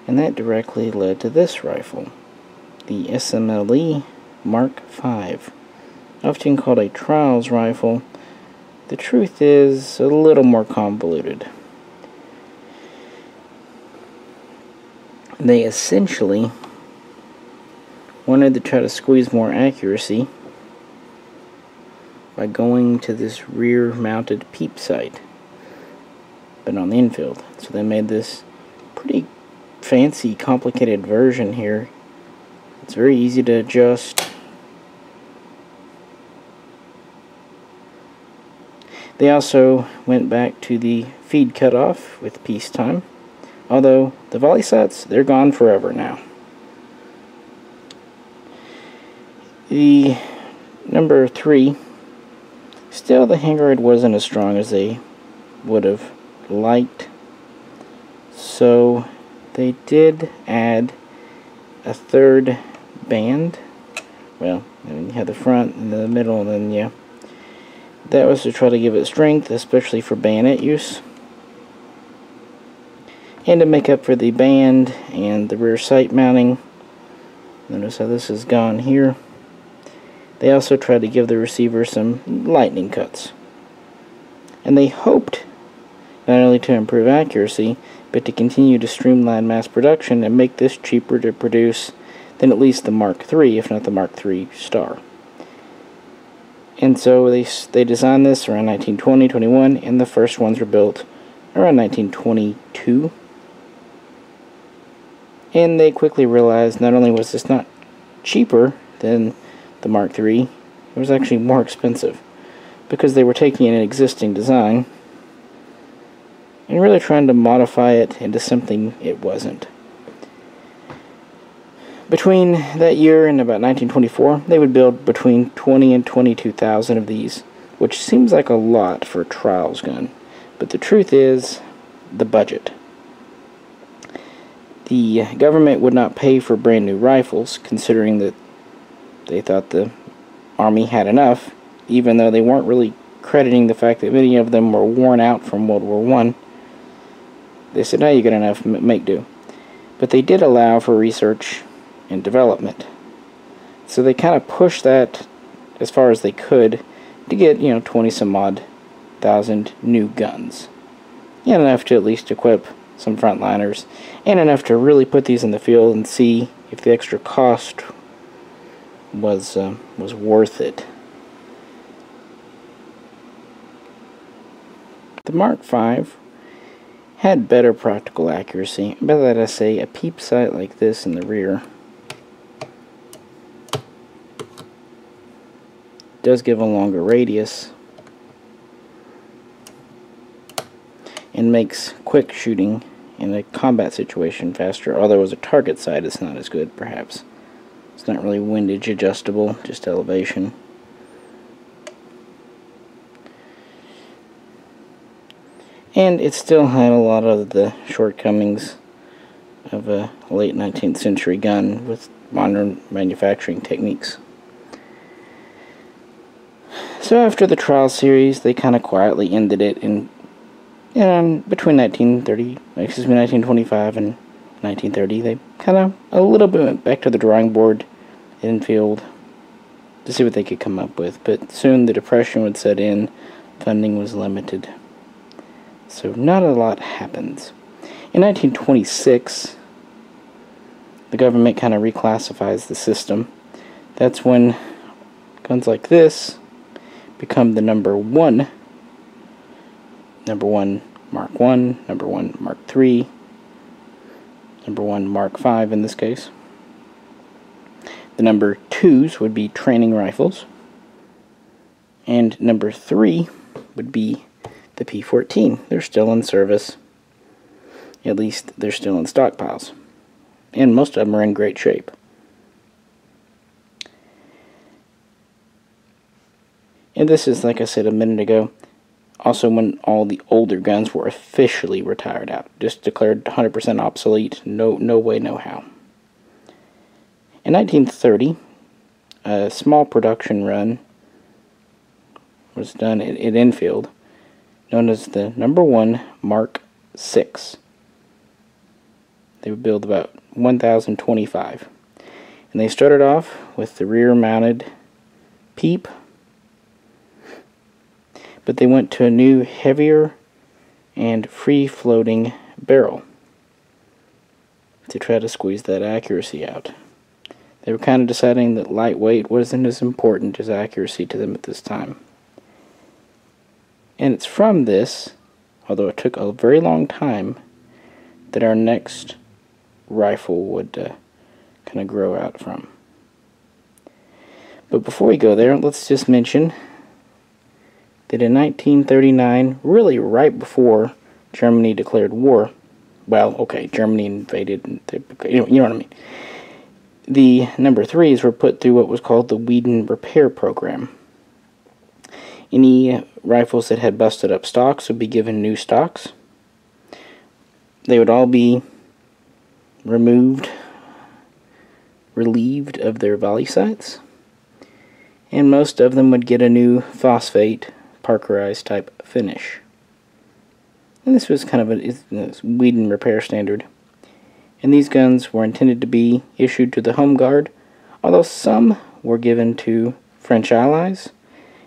and that directly led to this rifle, the SMLE Mark V, often called a trials rifle the truth is a little more convoluted. They essentially wanted to try to squeeze more accuracy by going to this rear mounted peep sight but on the Enfield. So they made this pretty fancy complicated version here. It's very easy to adjust They also went back to the feed cutoff with peacetime, although the volley sets, they're gone forever now. The number three Still, the handguard wasn't as strong as they would have liked. So they did add a third band. Well, you have the front and the middle, and then yeah. That was to try to give it strength, especially for bayonet use. And to make up for the band and the rear sight mounting. Notice how this is gone here. They also tried to give the receiver some lightning cuts. And they hoped not only to improve accuracy, but to continue to streamline mass production and make this cheaper to produce than at least the Mark III, if not the Mark III Star. And so they, they designed this around 1920, 21, and the first ones were built around 1922. And they quickly realized not only was this not cheaper than the Mark III, it was actually more expensive because they were taking an existing design and really trying to modify it into something it wasn't. Between that year and about 1924, they would build between 20 and 22,000 of these, which seems like a lot for a trials gun. But the truth is, the budget. The government would not pay for brand new rifles, considering that they thought the Army had enough, even though they weren't really crediting the fact that many of them were worn out from World War One. They said, now you got enough, make do. But they did allow for research and development. So they kind of pushed that as far as they could to get, you know, 20 some odd thousand new guns. And enough to at least equip some frontliners, and enough to really put these in the field and see if the extra cost was uh, was worth it. The Mark V had better practical accuracy. By that I say a peep sight like this in the rear does give a longer radius and makes quick shooting in a combat situation faster, although as a target sight it's not as good perhaps. It's not really windage adjustable, just elevation. And it still had a lot of the shortcomings of a late 19th century gun with modern manufacturing techniques. So after the trial series, they kind of quietly ended it in, in um, between 1930, excuse me, 1925 and 1930. They kind of a little bit went back to the drawing board in field to see what they could come up with. But soon the depression would set in, funding was limited. So not a lot happens. In 1926, the government kind of reclassifies the system. That's when guns like this become the number one, number one Mark 1, number 1 Mark 3, number 1 Mark 5 in this case. The number 2s would be training rifles, and number 3 would be the P-14. They're still in service. At least they're still in stockpiles. And most of them are in great shape. And this is, like I said a minute ago, also when all the older guns were officially retired out. Just declared 100% obsolete. No, no way, no how. In 1930, a small production run was done at, at Enfield known as the number one Mark 6. They would build about 1,025. And they started off with the rear mounted peep, but they went to a new, heavier, and free floating barrel to try to squeeze that accuracy out. They were kind of deciding that lightweight wasn't as important as accuracy to them at this time. And it's from this, although it took a very long time, that our next rifle would uh, kind of grow out from. But before we go there, let's just mention that in 1939, really right before Germany declared war, well, okay, Germany invaded, you know, you know what I mean. The number threes were put through what was called the Weedon Repair Program. Any rifles that had busted up stocks would be given new stocks. They would all be removed, relieved of their volley sights, and most of them would get a new phosphate Parkerized type finish. And this was kind of a, a Weedon repair standard. And these guns were intended to be issued to the Home Guard, although some were given to French allies,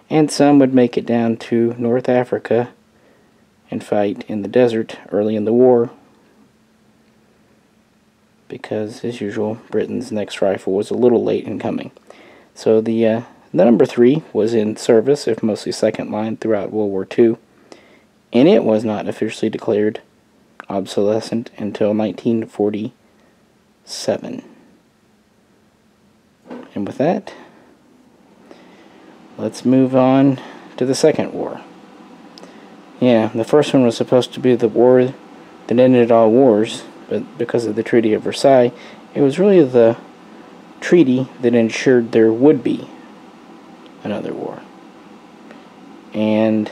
and some would make it down to North Africa and fight in the desert early in the war because, as usual, Britain's next rifle was a little late in coming. So the, uh, the number 3 was in service, if mostly second line, throughout World War II, and it was not officially declared obsolescent until 1947. And with that, let's move on to the Second War. Yeah, the first one was supposed to be the war that ended all wars, but because of the Treaty of Versailles, it was really the treaty that ensured there would be another war. And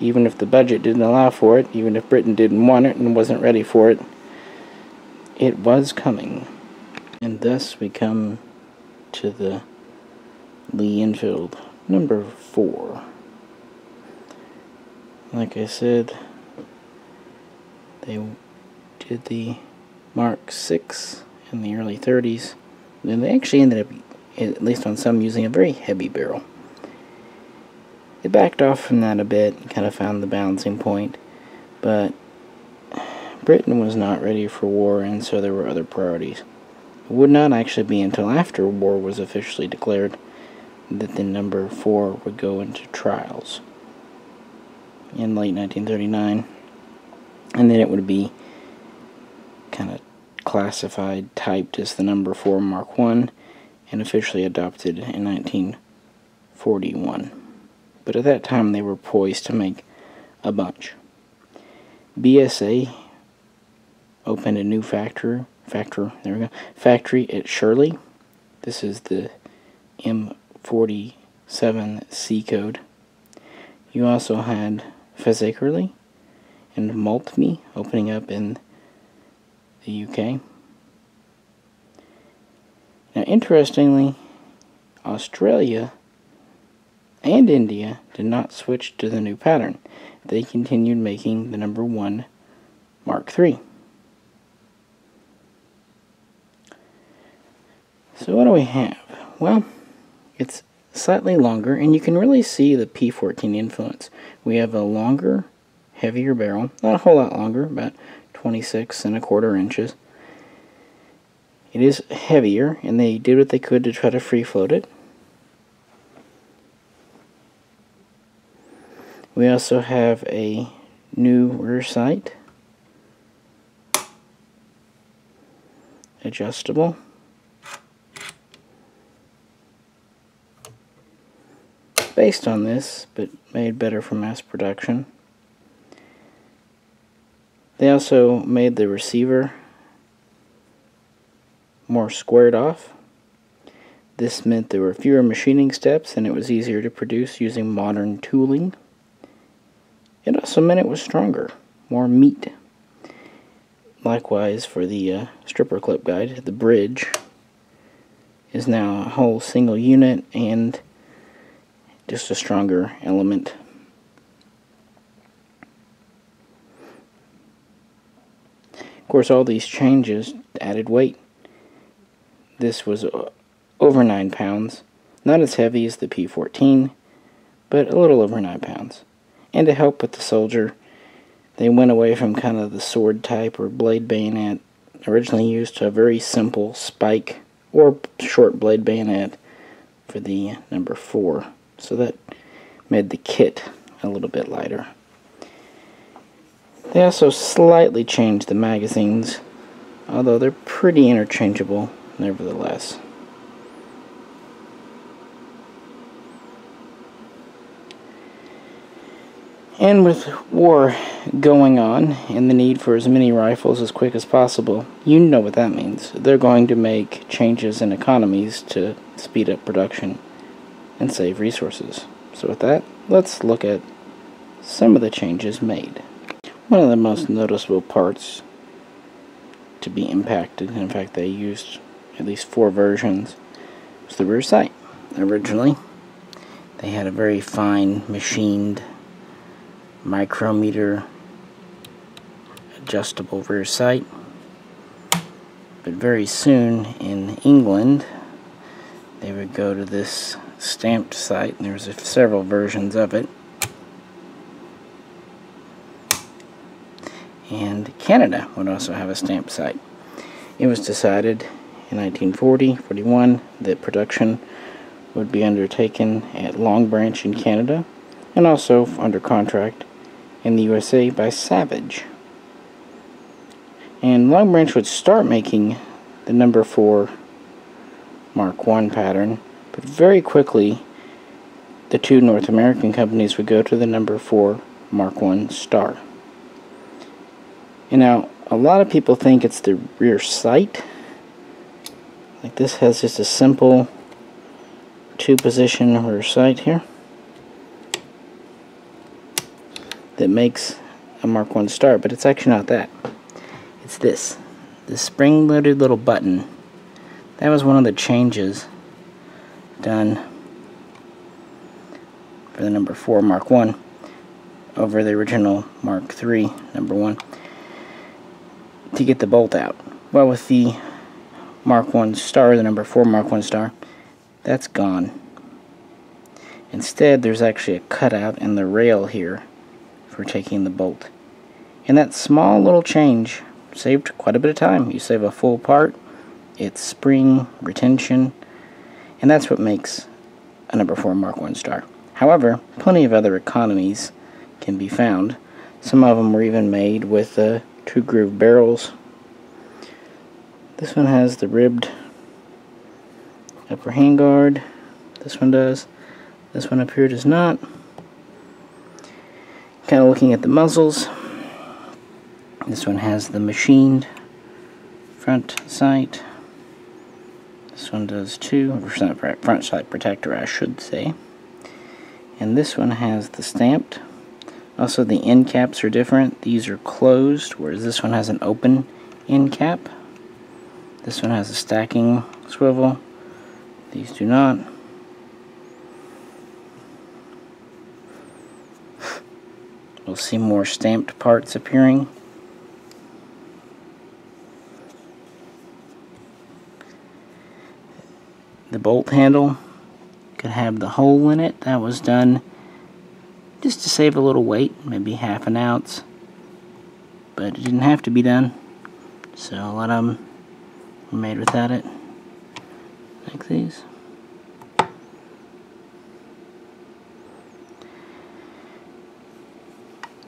even if the budget didn't allow for it, even if Britain didn't want it and wasn't ready for it, it was coming. And thus we come to the Lee Enfield number four. Like I said, they did the Mark 6 in the early 30s. And they actually ended up, at least on some, using a very heavy barrel. It backed off from that a bit kind of found the balancing point. But Britain was not ready for war, and so there were other priorities. It would not actually be until after war was officially declared that the number 4 would go into trials in late 1939. And then it would be kind of classified, typed as the number 4 Mark 1, and officially adopted in 1941. But at that time they were poised to make a bunch. BSA opened a new factory, factory, there we go, factory at Shirley. This is the M47C code. You also had Fazakerley and Maltby opening up in the UK. Now, interestingly, Australia and India did not switch to the new pattern. They continued making the number one Mark III. So what do we have? Well, it's slightly longer, and you can really see the P14 influence. We have a longer, heavier barrel, not a whole lot longer, about 26 and a quarter inches. It is heavier, and they did what they could to try to free float it. We also have a new rear sight, adjustable. Based on this, but made better for mass production. They also made the receiver more squared off. This meant there were fewer machining steps and it was easier to produce using modern tooling. It also meant it was stronger, more meat. Likewise, for the uh, stripper clip guide, the bridge is now a whole single unit and just a stronger element. Of course, all these changes added weight. This was uh, over 9 pounds, not as heavy as the P-14, but a little over 9 pounds. And to help with the soldier, they went away from kind of the sword type or blade bayonet originally used to a very simple spike or short blade bayonet for the number 4. So that made the kit a little bit lighter. They also slightly changed the magazines, although they're pretty interchangeable nevertheless. And with war going on and the need for as many rifles as quick as possible, you know what that means. They're going to make changes in economies to speed up production and save resources. So with that, let's look at some of the changes made. One of the most noticeable parts to be impacted, in fact they used at least four versions, was the rear sight. Originally, they had a very fine machined micrometer adjustable rear sight. But very soon in England, they would go to this stamped sight, and there's several versions of it. And Canada would also have a stamped sight. It was decided in 1940-41 that production would be undertaken at Long Branch in Canada and also under contract in the USA by Savage. And Long Branch would start making the number 4 Mark 1 pattern, but very quickly the two North American companies would go to the number 4 Mark 1 star. And now, a lot of people think it's the rear sight. Like this has just a simple two position rear sight here that makes a Mark 1 star, but it's actually not that. It's this. The spring-loaded little button. That was one of the changes done for the number 4 Mark 1 over the original Mark 3 number 1 to get the bolt out. Well, with the Mark 1 star, the number 4 Mark 1 star, that's gone. Instead, there's actually a cutout in the rail here for taking the bolt. And that small little change saved quite a bit of time. You save a full part, it's spring, retention, and that's what makes a number 4 Mark 1 star. However, plenty of other economies can be found. Some of them were even made with uh, two groove barrels. This one has the ribbed upper handguard. This one does. This one up here does not. Kind of looking at the muzzles. This one has the machined front sight. This one does too, front sight protector I should say. And this one has the stamped. Also the end caps are different. These are closed, whereas this one has an open end cap. This one has a stacking swivel. These do not. We'll see more stamped parts appearing. the bolt handle could have the hole in it. That was done just to save a little weight, maybe half an ounce. But it didn't have to be done. So a lot of them made without it. Like these.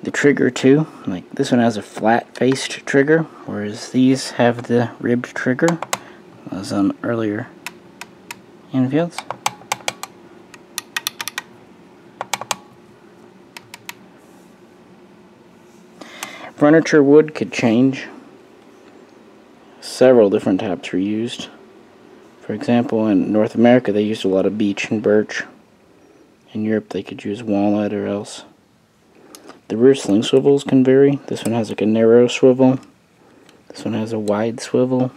The trigger too, like this one has a flat faced trigger, whereas these have the ribbed trigger, as on earlier Enfields. Furniture wood could change. Several different types were used. For example, in North America they used a lot of beech and birch. In Europe they could use walnut or else. The rear sling swivels can vary. This one has like a narrow swivel. This one has a wide swivel.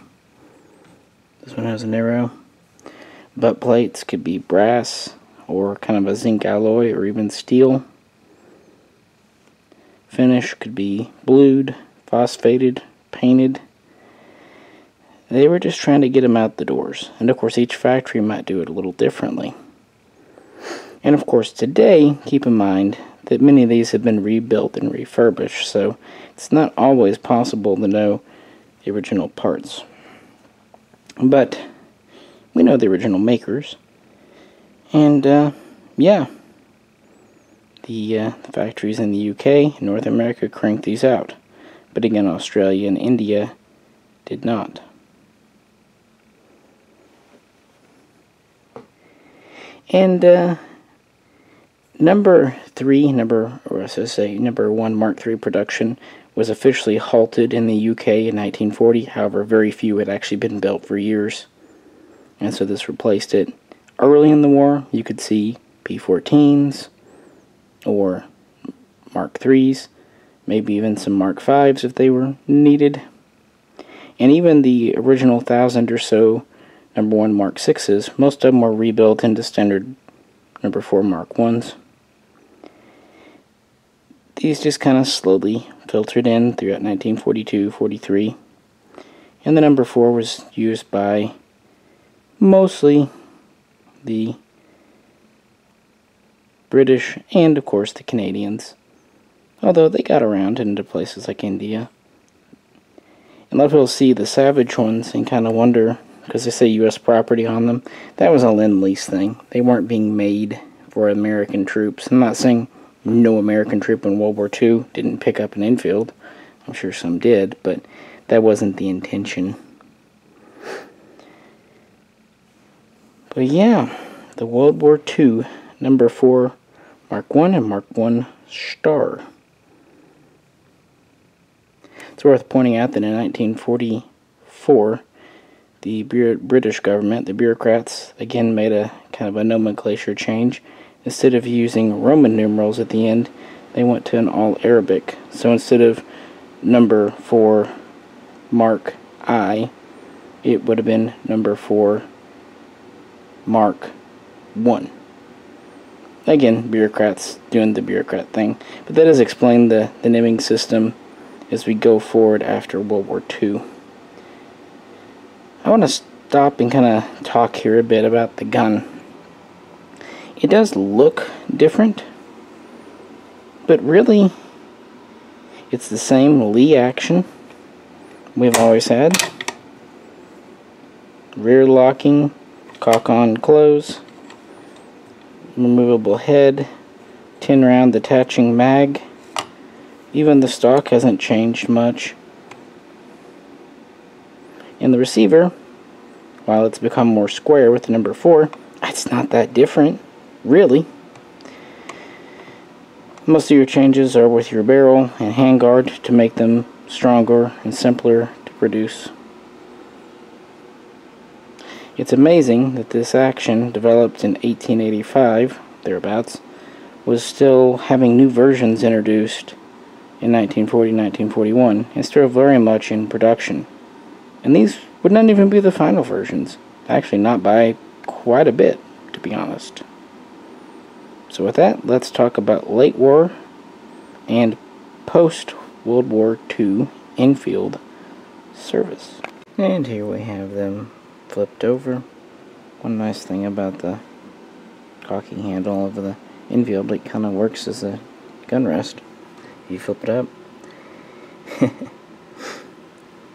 This one has a narrow. Butt plates could be brass or kind of a zinc alloy or even steel. Finish could be blued, phosphated, painted. They were just trying to get them out the doors. And of course each factory might do it a little differently. And of course today, keep in mind that many of these have been rebuilt and refurbished, so it's not always possible to know the original parts. But we know the original makers. And, uh, yeah. The, uh, the factories in the UK North America cranked these out. But again, Australia and India did not. And, uh, number three, number, or I say, number one Mark III production was officially halted in the UK in 1940. However, very few had actually been built for years and so this replaced it. Early in the war, you could see P-14s or Mark IIIs, maybe even some Mark 5s if they were needed. And even the original thousand or so number 1 Mark 6s, most of them were rebuilt into standard number 4 Mark 1s. These just kind of slowly filtered in throughout 1942 43. And the number 4 was used by mostly the British and, of course, the Canadians. Although they got around into places like India. And a lot of people see the Savage ones and kind of wonder, because they say U.S. property on them, that was a Lend-Lease thing. They weren't being made for American troops. I'm not saying no American troop in World War II didn't pick up an Enfield. I'm sure some did, but that wasn't the intention. But yeah, the World War II number 4 Mark 1 and Mark 1 star. It's worth pointing out that in 1944, the British government, the bureaucrats, again made a kind of a nomenclature change Instead of using Roman numerals at the end, they went to an all Arabic. So instead of number 4 Mark I, it would have been number 4 Mark 1. Again, bureaucrats doing the bureaucrat thing. But that does explain the, the naming system as we go forward after World War II. I want to stop and kind of talk here a bit about the gun. It does look different, but really, it's the same Lee action we've always had. Rear locking, cock on close, removable head, 10 round detaching mag. Even the stock hasn't changed much. And the receiver, while it's become more square with the number 4, it's not that different really. Most of your changes are with your barrel and handguard to make them stronger and simpler to produce. It's amazing that this action, developed in 1885, thereabouts, was still having new versions introduced in 1940-1941 and still very much in production. And these would not even be the final versions. Actually, not by quite a bit, to be honest. So with that, let's talk about late war and post World War II Enfield service. And here we have them flipped over. One nice thing about the cocking handle of the Enfield, it kind of works as a gun rest. You flip it up.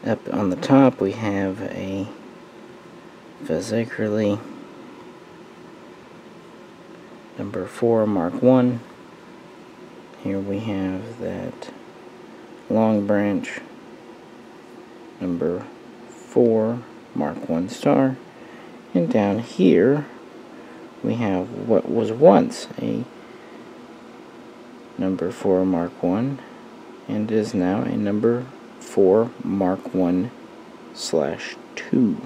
up on the top we have a Fazakerley number 4 Mark 1 here we have that long branch number 4 Mark 1 star. And down here we have what was once a number 4 Mark 1 and is now a number 4 Mark 1 slash 2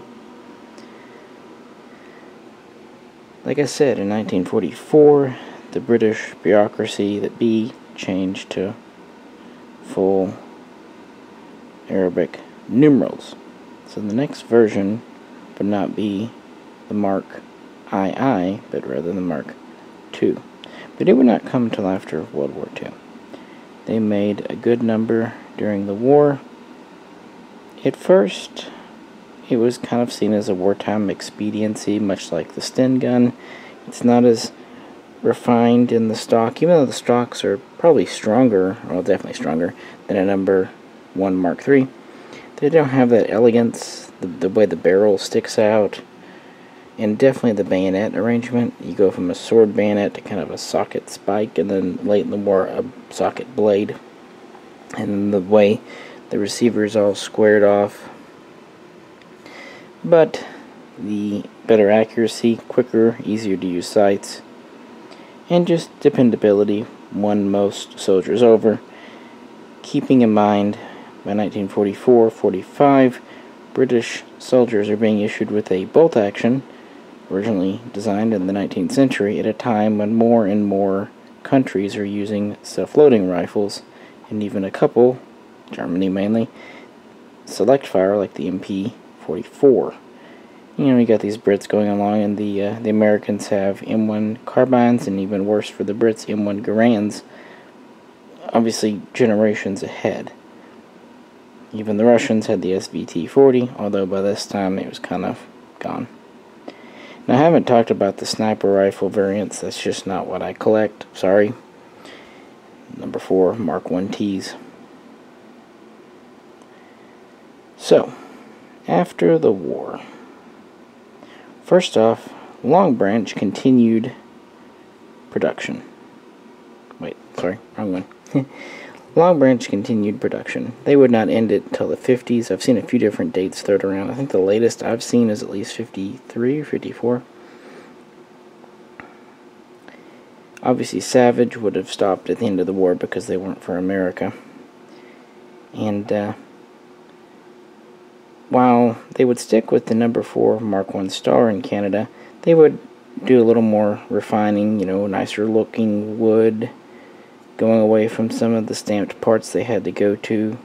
Like I said, in 1944, the British bureaucracy, the B, changed to full Arabic numerals. So the next version would not be the Mark II, but rather the Mark II. But it would not come until after World War II. They made a good number during the war. At first, it was kind of seen as a wartime expediency, much like the Sten gun. It's not as refined in the stock, even though the stocks are probably stronger, well, definitely stronger, than a number 1 Mark III. They don't have that elegance, the, the way the barrel sticks out, and definitely the bayonet arrangement. You go from a sword bayonet to kind of a socket spike, and then late in the war, a socket blade. And the way the receiver is all squared off but the better accuracy, quicker, easier to use sights, and just dependability won most soldiers over. Keeping in mind, by 1944-45, British soldiers are being issued with a bolt action originally designed in the 19th century at a time when more and more countries are using self-loading rifles, and even a couple, Germany mainly, select fire like the MP44. You know, you got these Brits going along, and the uh, the Americans have M1 carbines, and even worse for the Brits, M1 Garands. Obviously, generations ahead. Even the Russians had the SVT-40, although by this time it was kind of gone. Now, I haven't talked about the sniper rifle variants. That's just not what I collect. Sorry. Number four, Mark 1Ts. So, after the war, first off, Long Branch continued production. Wait, sorry, wrong one. Long Branch continued production. They would not end it until the 50s. I've seen a few different dates thrown around. I think the latest I've seen is at least 53 or 54. Obviously, Savage would have stopped at the end of the war because they weren't for America. And uh, while they would stick with the number 4 Mark 1 Star in Canada, they would do a little more refining, you know, nicer looking wood going away from some of the stamped parts they had to go to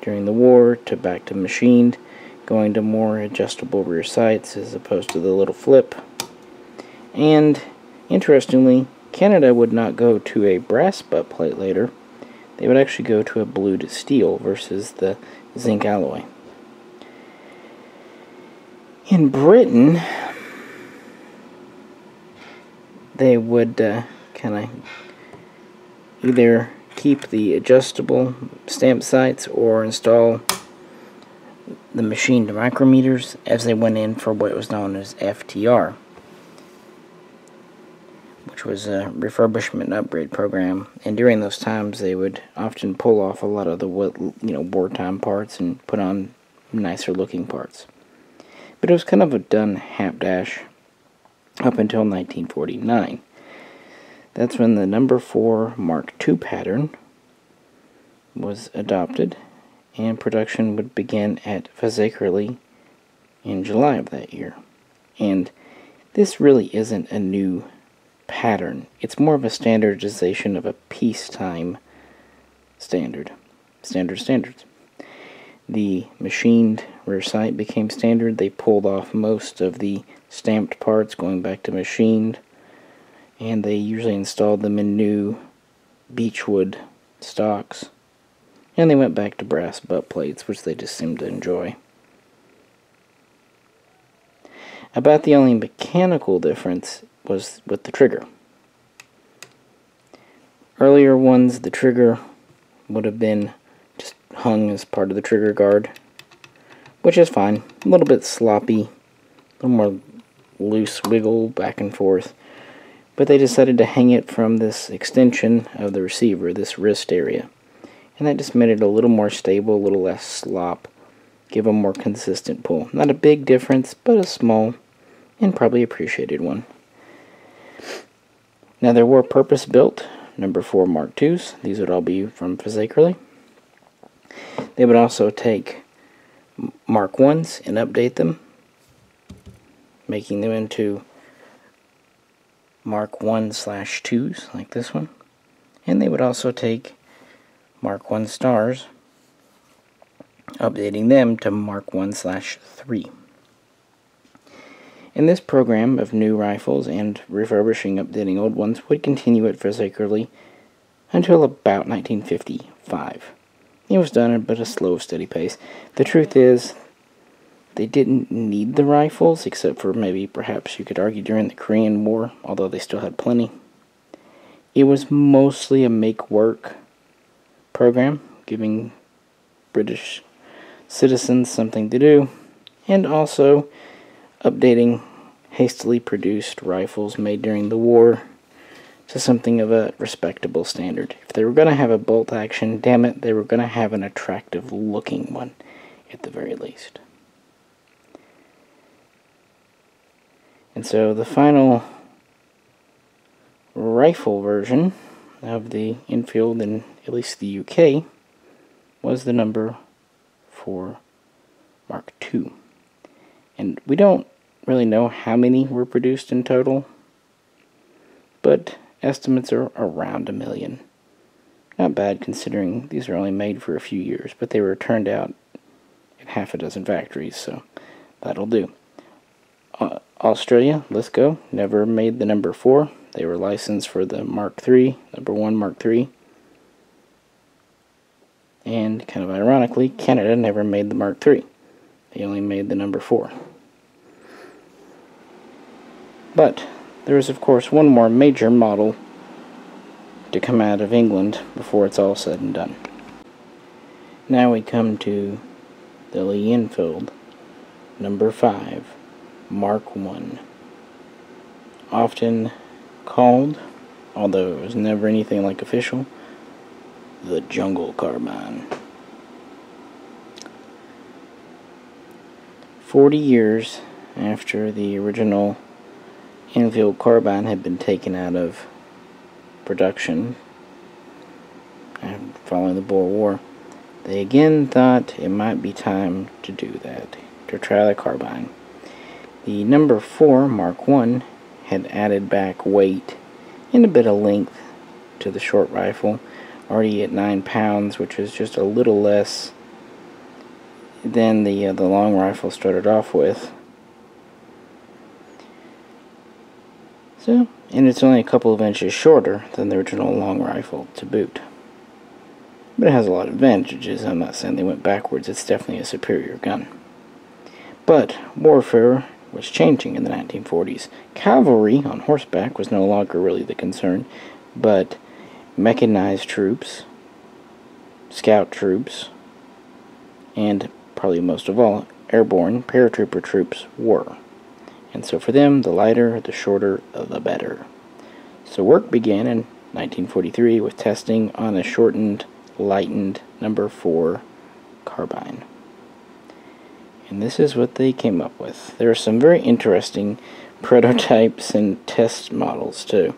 during the war to back to machined, going to more adjustable rear sights as opposed to the little flip. And interestingly, Canada would not go to a brass butt plate later. They would actually go to a blued steel versus the zinc alloy. In Britain, they would uh, kind of either keep the adjustable stamp sights or install the machined micrometers as they went in for what was known as FTR, which was a refurbishment upgrade program. And during those times, they would often pull off a lot of the you know wartime parts and put on nicer looking parts. But it was kind of a done hapdash up until 1949. That's when the number 4 Mark II pattern was adopted and production would begin at Fazakerley in July of that year. And this really isn't a new pattern. It's more of a standardization of a peacetime standard. Standard standards. The machined rear sight became standard. They pulled off most of the stamped parts going back to machined and they usually installed them in new beechwood stocks. And they went back to brass butt plates, which they just seemed to enjoy. About the only mechanical difference was with the trigger. Earlier ones, the trigger would have been just hung as part of the trigger guard, which is fine. A little bit sloppy, a little more loose wiggle back and forth but they decided to hang it from this extension of the receiver, this wrist area. And that just made it a little more stable, a little less slop, give a more consistent pull. Not a big difference, but a small and probably appreciated one. Now there were purpose-built number 4 Mark IIs. These would all be from Fazakerley. They would also take Mark 1s and update them, making them into Mark 1 slash 2s, like this one. And they would also take Mark 1 stars, updating them to Mark 1 slash 3. In this program of new rifles and refurbishing updating old ones would continue at Fazakerley until about 1955. It was done at a slow, steady pace. The truth is, they didn't need the rifles, except for maybe perhaps you could argue during the Korean War, although they still had plenty. It was mostly a make work program, giving British citizens something to do, and also updating hastily produced rifles made during the war to something of a respectable standard. If they were going to have a bolt action, damn it, they were going to have an attractive looking one at the very least. And so the final rifle version of the Enfield in at least the UK was the number 4 Mark II. And we don't really know how many were produced in total, but estimates are around a million. Not bad considering these are only made for a few years, but they were turned out in half a dozen factories, so that'll do. Uh, Australia, let's go, never made the number 4. They were licensed for the Mark III, number 1 Mark III. And kind of ironically, Canada never made the Mark III. They only made the number 4. But there is, of course, one more major model to come out of England before it's all said and done. Now we come to the Lee Enfield, number 5, Mark 1. Often called, although it was never anything like official, the Jungle Carbine. 40 years after the original Enfield carbine had been taken out of production following the Boer War, they again thought it might be time to do that, to try the carbine. The number 4 Mark 1 had added back weight and a bit of length to the short rifle, already at 9 pounds, which is just a little less than the, uh, the long rifle started off with. So, and it's only a couple of inches shorter than the original long rifle to boot. But it has a lot of advantages. I'm not saying they went backwards. It's definitely a superior gun. But warfare was changing in the 1940s. Cavalry on horseback was no longer really the concern, but mechanized troops, scout troops, and probably most of all, airborne paratrooper troops were. And so for them, the lighter, the shorter, the better. So work began in 1943 with testing on a shortened, lightened number 4 carbine. And this is what they came up with. There are some very interesting prototypes and test models too.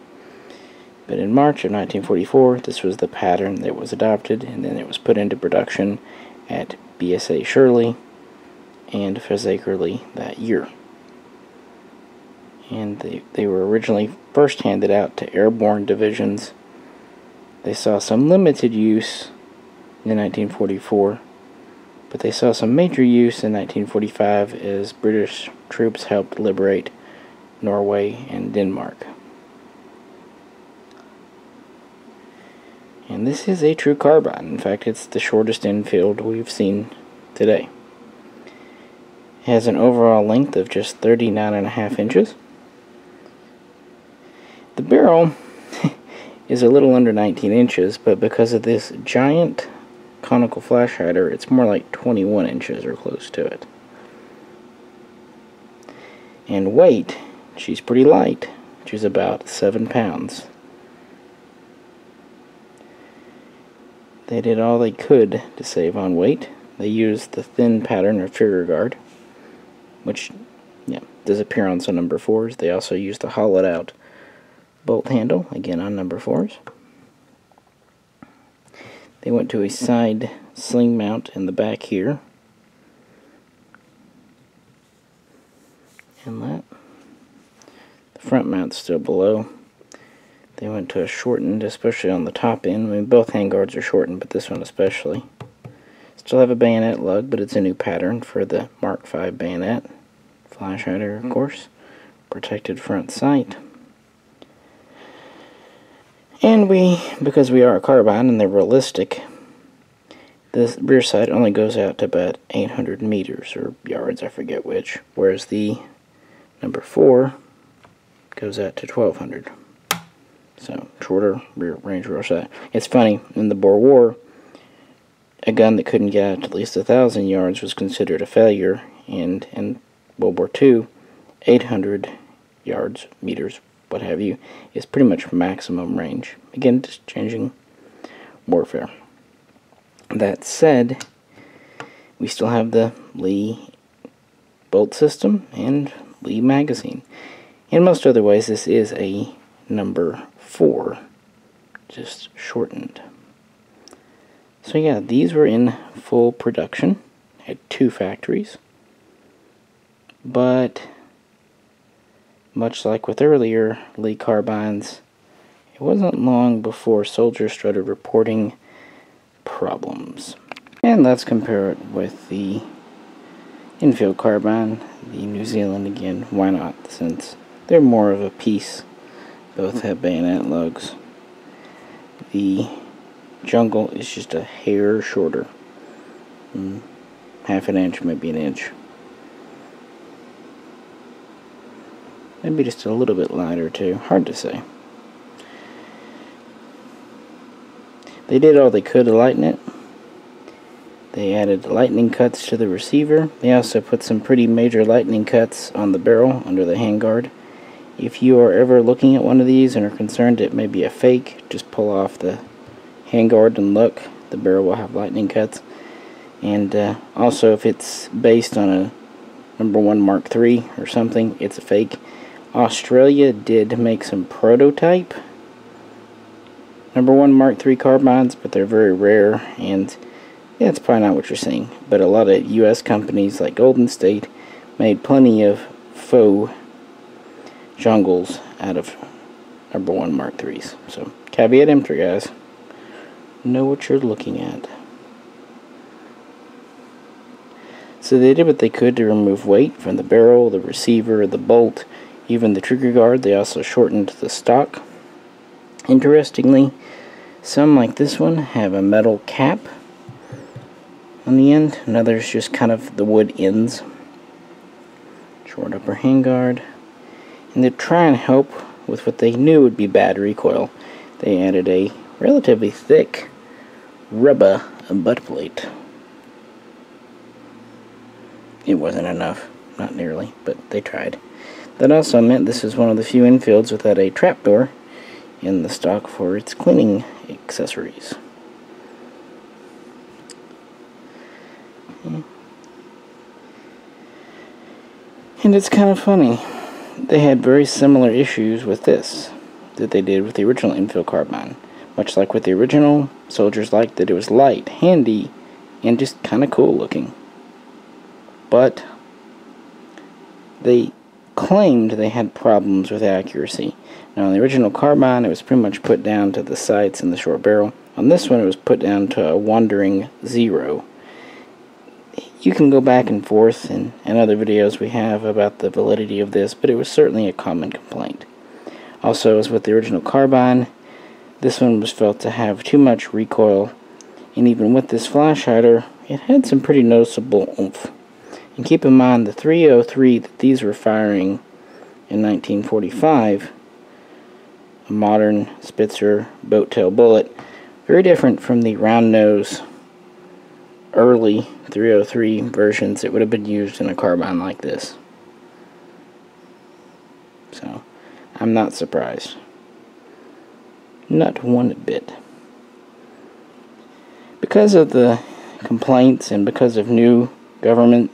But in March of 1944, this was the pattern that was adopted, and then it was put into production at BSA Shirley and Fazakerley that year and they, they were originally first handed out to airborne divisions. They saw some limited use in 1944, but they saw some major use in 1945 as British troops helped liberate Norway and Denmark. And this is a true carbine. In fact, it's the shortest Enfield we've seen today. It has an overall length of just 39 and a half inches. The barrel is a little under 19 inches, but because of this giant conical flash hider, it's more like 21 inches or close to it. And weight, she's pretty light. She's about 7 pounds. They did all they could to save on weight. They used the thin pattern of trigger guard, which yeah, does appear on some number 4s. They also used the hollowed out bolt handle, again on number 4s. They went to a side sling mount in the back here. Inlet. The front mount's still below. They went to a shortened, especially on the top end. I mean, both handguards are shortened, but this one especially. Still have a bayonet lug, but it's a new pattern for the Mark V bayonet. Flash hider, of hmm. course. Protected front sight. And we, because we are a carbine and they're realistic, the rear sight only goes out to about 800 meters or yards, I forget which, whereas the number 4 goes out to 1200. So, shorter rear range rear sight. It's funny, in the Boer War, a gun that couldn't get out at least a thousand yards was considered a failure, and in World War II, 800 yards, meters what have you, is pretty much maximum range. Again, just changing warfare. That said, we still have the Lee bolt system and Lee magazine. In most other ways, this is a number 4, just shortened. So yeah, these were in full production at two factories. But much like with earlier Lee carbines, it wasn't long before soldiers started reporting problems. And let's compare it with the Enfield carbine, the New Zealand again. Why not? Since they're more of a piece. Both have bayonet lugs. The jungle is just a hair shorter. Mm, half an inch, maybe an inch. Maybe just a little bit lighter too. Hard to say. They did all they could to lighten it. They added lightning cuts to the receiver. They also put some pretty major lightning cuts on the barrel under the handguard. If you are ever looking at one of these and are concerned it may be a fake, just pull off the handguard and look. The barrel will have lightning cuts. And uh, also if it's based on a number one Mark III or something, it's a fake. Australia did make some prototype number one Mark III carbines, but they're very rare, and yeah, it's probably not what you're seeing. But a lot of U.S. companies like Golden State made plenty of faux jungles out of number one Mark IIIs. So, caveat emptor, guys. Know what you're looking at. So they did what they could to remove weight from the barrel, the receiver, the bolt, even the trigger guard. They also shortened the stock. Interestingly, some like this one have a metal cap on the end, and others just kind of the wood ends. Short upper handguard. And to try and help with what they knew would be bad recoil, they added a relatively thick rubber butt plate. It wasn't enough, not nearly, but they tried. That also meant this is one of the few Enfields without a trapdoor in the stock for its cleaning accessories. And it's kind of funny. They had very similar issues with this that they did with the original Enfield carbine. Much like with the original, soldiers liked that it was light, handy, and just kind of cool looking. But they claimed they had problems with accuracy. Now, on the original carbine, it was pretty much put down to the sights and the short barrel. On this one, it was put down to a wandering zero. You can go back and forth in, in other videos we have about the validity of this, but it was certainly a common complaint. Also, as with the original carbine, this one was felt to have too much recoil, and even with this flash hider, it had some pretty noticeable oomph. And keep in mind the 303 that these were firing in 1945 a modern Spitzer boat tail bullet. Very different from the round nose early 303 versions that would have been used in a carbine like this. So, I'm not surprised. Not one bit. Because of the complaints and because of new government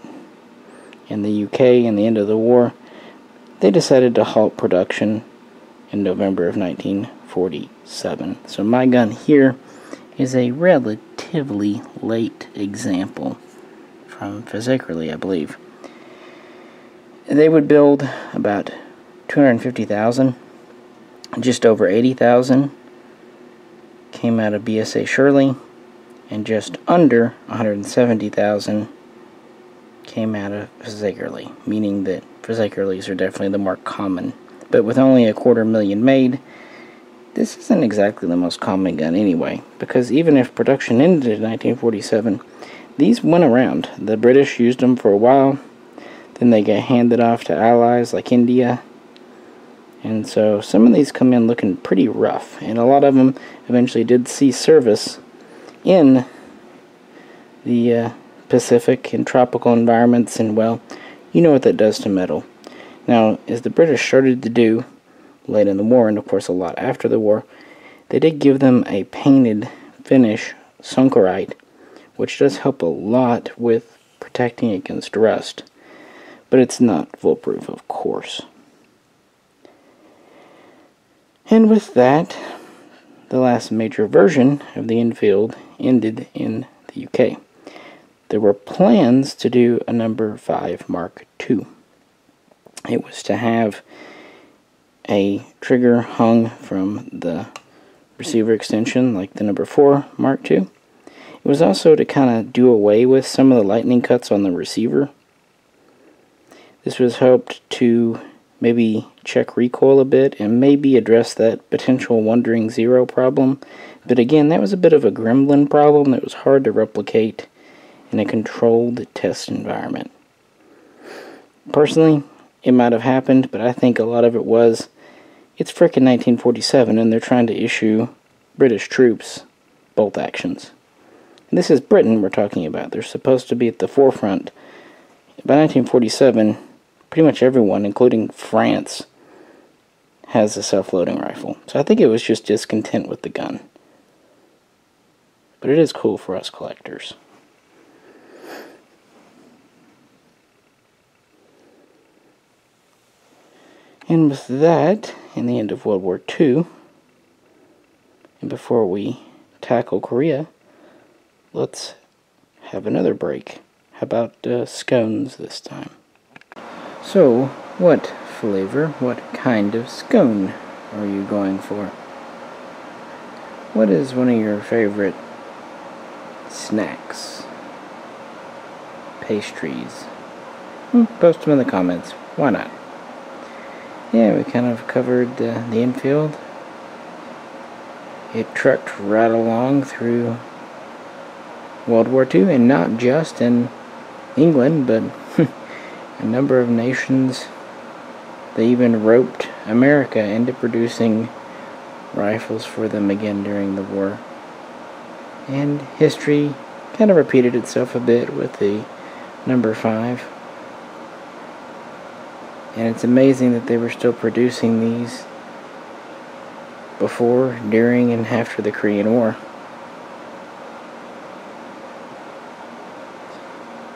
in the UK and the end of the war, they decided to halt production in November of 1947. So my gun here is a relatively late example from Fazakerley, I believe. They would build about 250,000, just over 80,000 came out of BSA Shirley, and just under 170,000 came out of Fazakerley, meaning that Fazakerleys are definitely the more common but with only a quarter million made, this isn't exactly the most common gun anyway, because even if production ended in 1947, these went around. The British used them for a while, then they get handed off to allies like India, and so some of these come in looking pretty rough, and a lot of them eventually did see service in the uh, Pacific and tropical environments, and well, you know what that does to metal. Now, as the British started to do late in the war, and of course a lot after the war, they did give them a painted finish, Suncorite, which does help a lot with protecting against rust. But it's not foolproof, of course. And with that, the last major version of the Enfield ended in the UK. There were plans to do a number 5 Mark II. It was to have a trigger hung from the receiver extension like the number 4 Mark II. It was also to kind of do away with some of the lightning cuts on the receiver. This was hoped to maybe check recoil a bit and maybe address that potential wandering zero problem. But again, that was a bit of a gremlin problem that was hard to replicate in a controlled test environment. Personally, it might have happened, but I think a lot of it was it's frickin' 1947 and they're trying to issue British troops bolt actions. And this is Britain we're talking about. They're supposed to be at the forefront. By 1947, pretty much everyone, including France, has a self-loading rifle. So I think it was just discontent with the gun. But it is cool for us collectors. And with that, in the end of World War II, and before we tackle Korea, let's have another break. How about uh, scones this time? So, what flavor, what kind of scone are you going for? What is one of your favorite snacks? Pastries? Hmm, post them in the comments. Why not? Yeah, we kind of covered uh, the Enfield. It trucked right along through World War II, and not just in England, but a number of nations. They even roped America into producing rifles for them again during the war. And history kind of repeated itself a bit with the number 5. And it's amazing that they were still producing these before, during, and after the Korean War.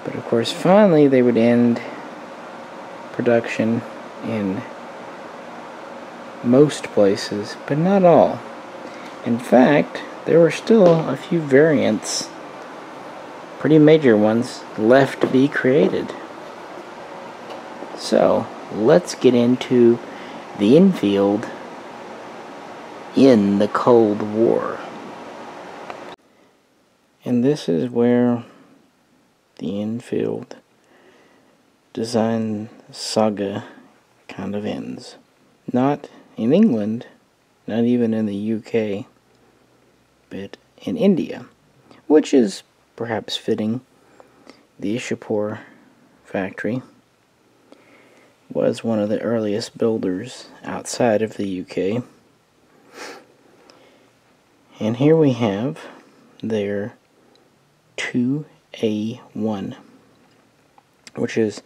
But of course, finally, they would end production in most places, but not all. In fact, there were still a few variants, pretty major ones, left to be created. So, let's get into the Enfield in the Cold War. And this is where the Enfield design saga kind of ends. Not in England, not even in the UK, but in India, which is perhaps fitting. The Ishapur factory was one of the earliest builders outside of the UK. And here we have their 2A1, which is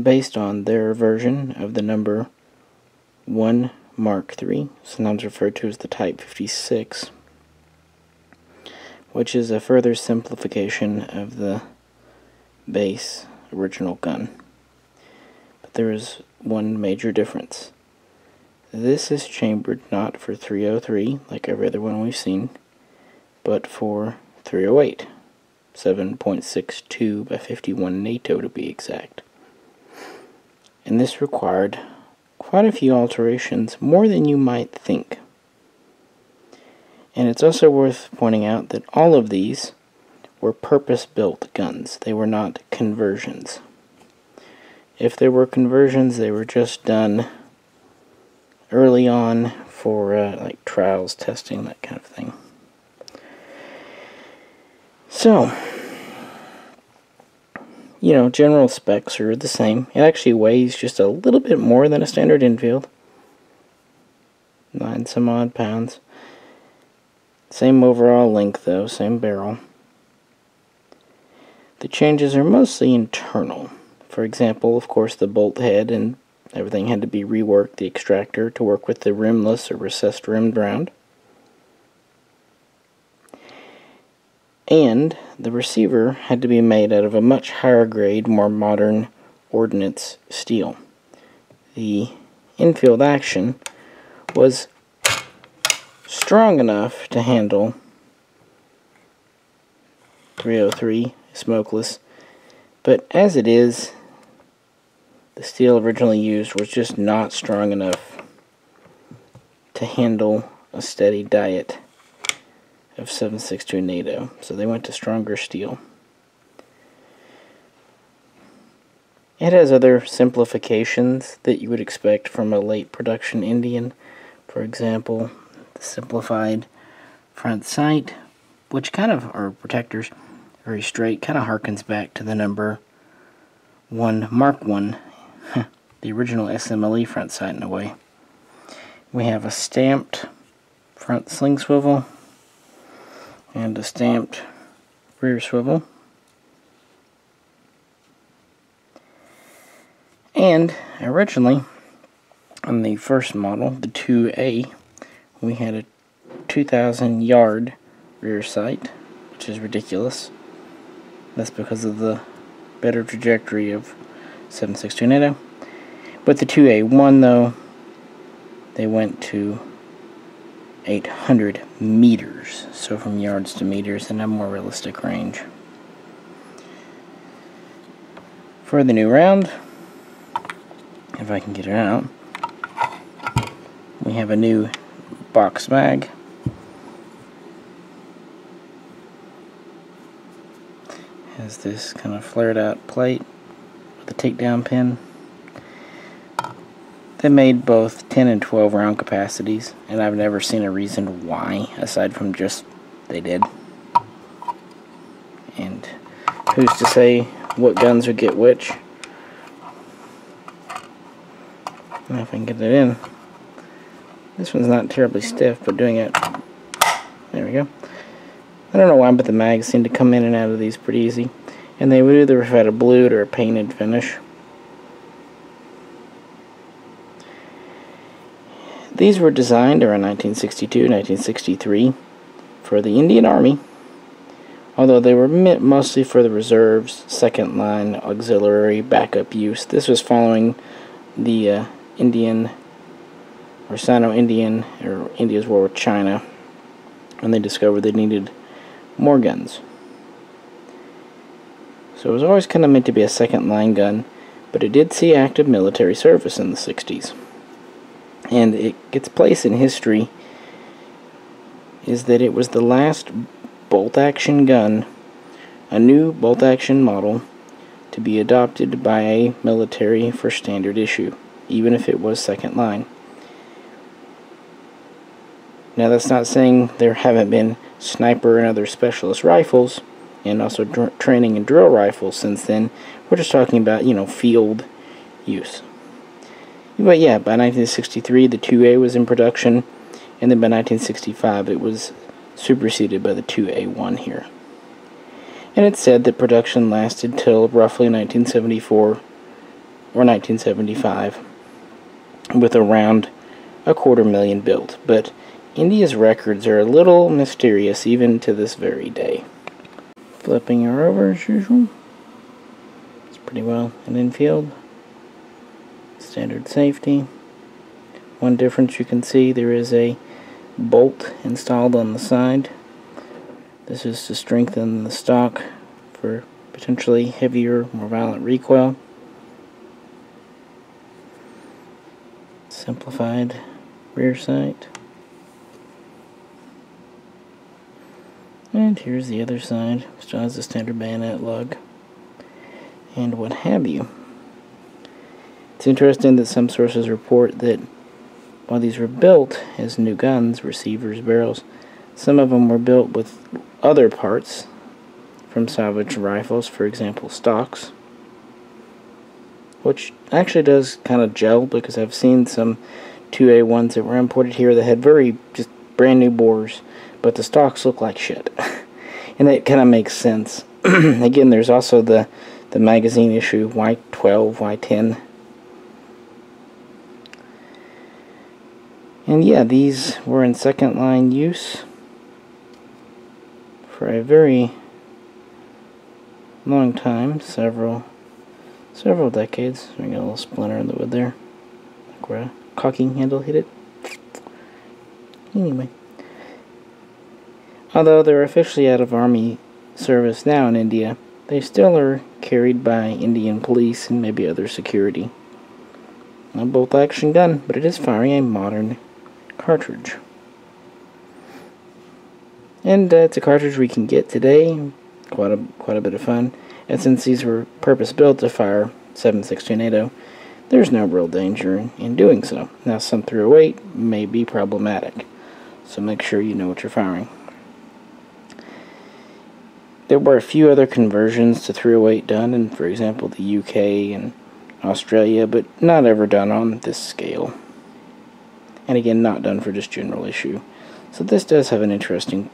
based on their version of the number 1 Mark III, sometimes referred to as the Type 56, which is a further simplification of the base original gun there is one major difference. This is chambered not for 303, like every other one we've seen, but for 308. 7.62 by 51 NATO to be exact. And this required quite a few alterations, more than you might think. And it's also worth pointing out that all of these were purpose-built guns. They were not conversions. If there were conversions, they were just done early on for uh, like trials, testing, that kind of thing. So, you know, general specs are the same. It actually weighs just a little bit more than a standard Enfield. Nine some odd pounds. Same overall length though, same barrel. The changes are mostly internal. For example, of course, the bolt head and everything had to be reworked, the extractor to work with the rimless or recessed rimmed round. And the receiver had to be made out of a much higher grade, more modern ordnance steel. The Enfield action was strong enough to handle 303 smokeless, but as it is, the steel originally used was just not strong enough to handle a steady diet of 7.62 NATO. So they went to stronger steel. It has other simplifications that you would expect from a late production Indian. For example, the simplified front sight, which kind of are protectors, very straight, kind of harkens back to the number 1 Mark 1, the original SMLE front sight in a way. We have a stamped front sling swivel and a stamped rear swivel. And originally, on the first model, the 2A, we had a 2,000 yard rear sight, which is ridiculous. That's because of the better trajectory of 762 NATO. But the 2A1, though, they went to 800 meters, so from yards to meters in a more realistic range. For the new round, if I can get it out, we have a new box mag. Has this kind of flared out plate a takedown pin. They made both 10 and 12 round capacities, and I've never seen a reason why, aside from just they did. And who's to say what guns would get which? if I can get it in. This one's not terribly stiff, but doing it... There we go. I don't know why, but the mags seem to come in and out of these pretty easy. And they would either have had a blued or a painted finish. These were designed around 1962, 1963 for the Indian Army, although they were meant mostly for the reserves, second line, auxiliary, backup use. This was following the uh, Indian or Sino-Indian or India's war with China when they discovered they needed more guns. So it was always kind of meant to be a second line gun, but it did see active military service in the 60s. And it its place in history is that it was the last bolt action gun, a new bolt action model, to be adopted by a military for standard issue even if it was second line. Now that's not saying there haven't been sniper and other specialist rifles and also training and drill rifles since then. We're just talking about, you know, field use. But yeah, by 1963 the 2A was in production and then by 1965 it was superseded by the 2A1 here. And it's said that production lasted till roughly 1974 or 1975 with around a quarter million built, but India's records are a little mysterious even to this very day. Flipping her over as usual. It's pretty well an Enfield. Standard safety. One difference you can see there is a bolt installed on the side. This is to strengthen the stock for potentially heavier, more violent recoil. simplified rear sight. And here's the other side, has the standard bayonet lug, and what have you. It's interesting that some sources report that while these were built as new guns, receivers, barrels, some of them were built with other parts from salvaged rifles, for example, stocks which actually does kind of gel because I've seen some 2A1s that were imported here that had very just brand new bores, but the stocks look like shit. and that kind of makes sense. Again, there's also the, the magazine issue Y12, Y10. And yeah, these were in second line use for a very long time, several several decades. We got a little splinter in the wood there. Like where a cocking handle hit it. Anyway. Although they're officially out of army service now in India, they still are carried by Indian police and maybe other security. A bolt action gun, but it is firing a modern cartridge. And uh, it's a cartridge we can get today, quite a, quite a bit of fun. And since these were purpose-built to fire 7.62 NATO, there's no real danger in, in doing so. Now some 308 may be problematic, so make sure you know what you're firing. There were a few other conversions to 308 done in, for example, the UK and Australia, but not ever done on this scale. And again, not done for just general issue. So this does have an interesting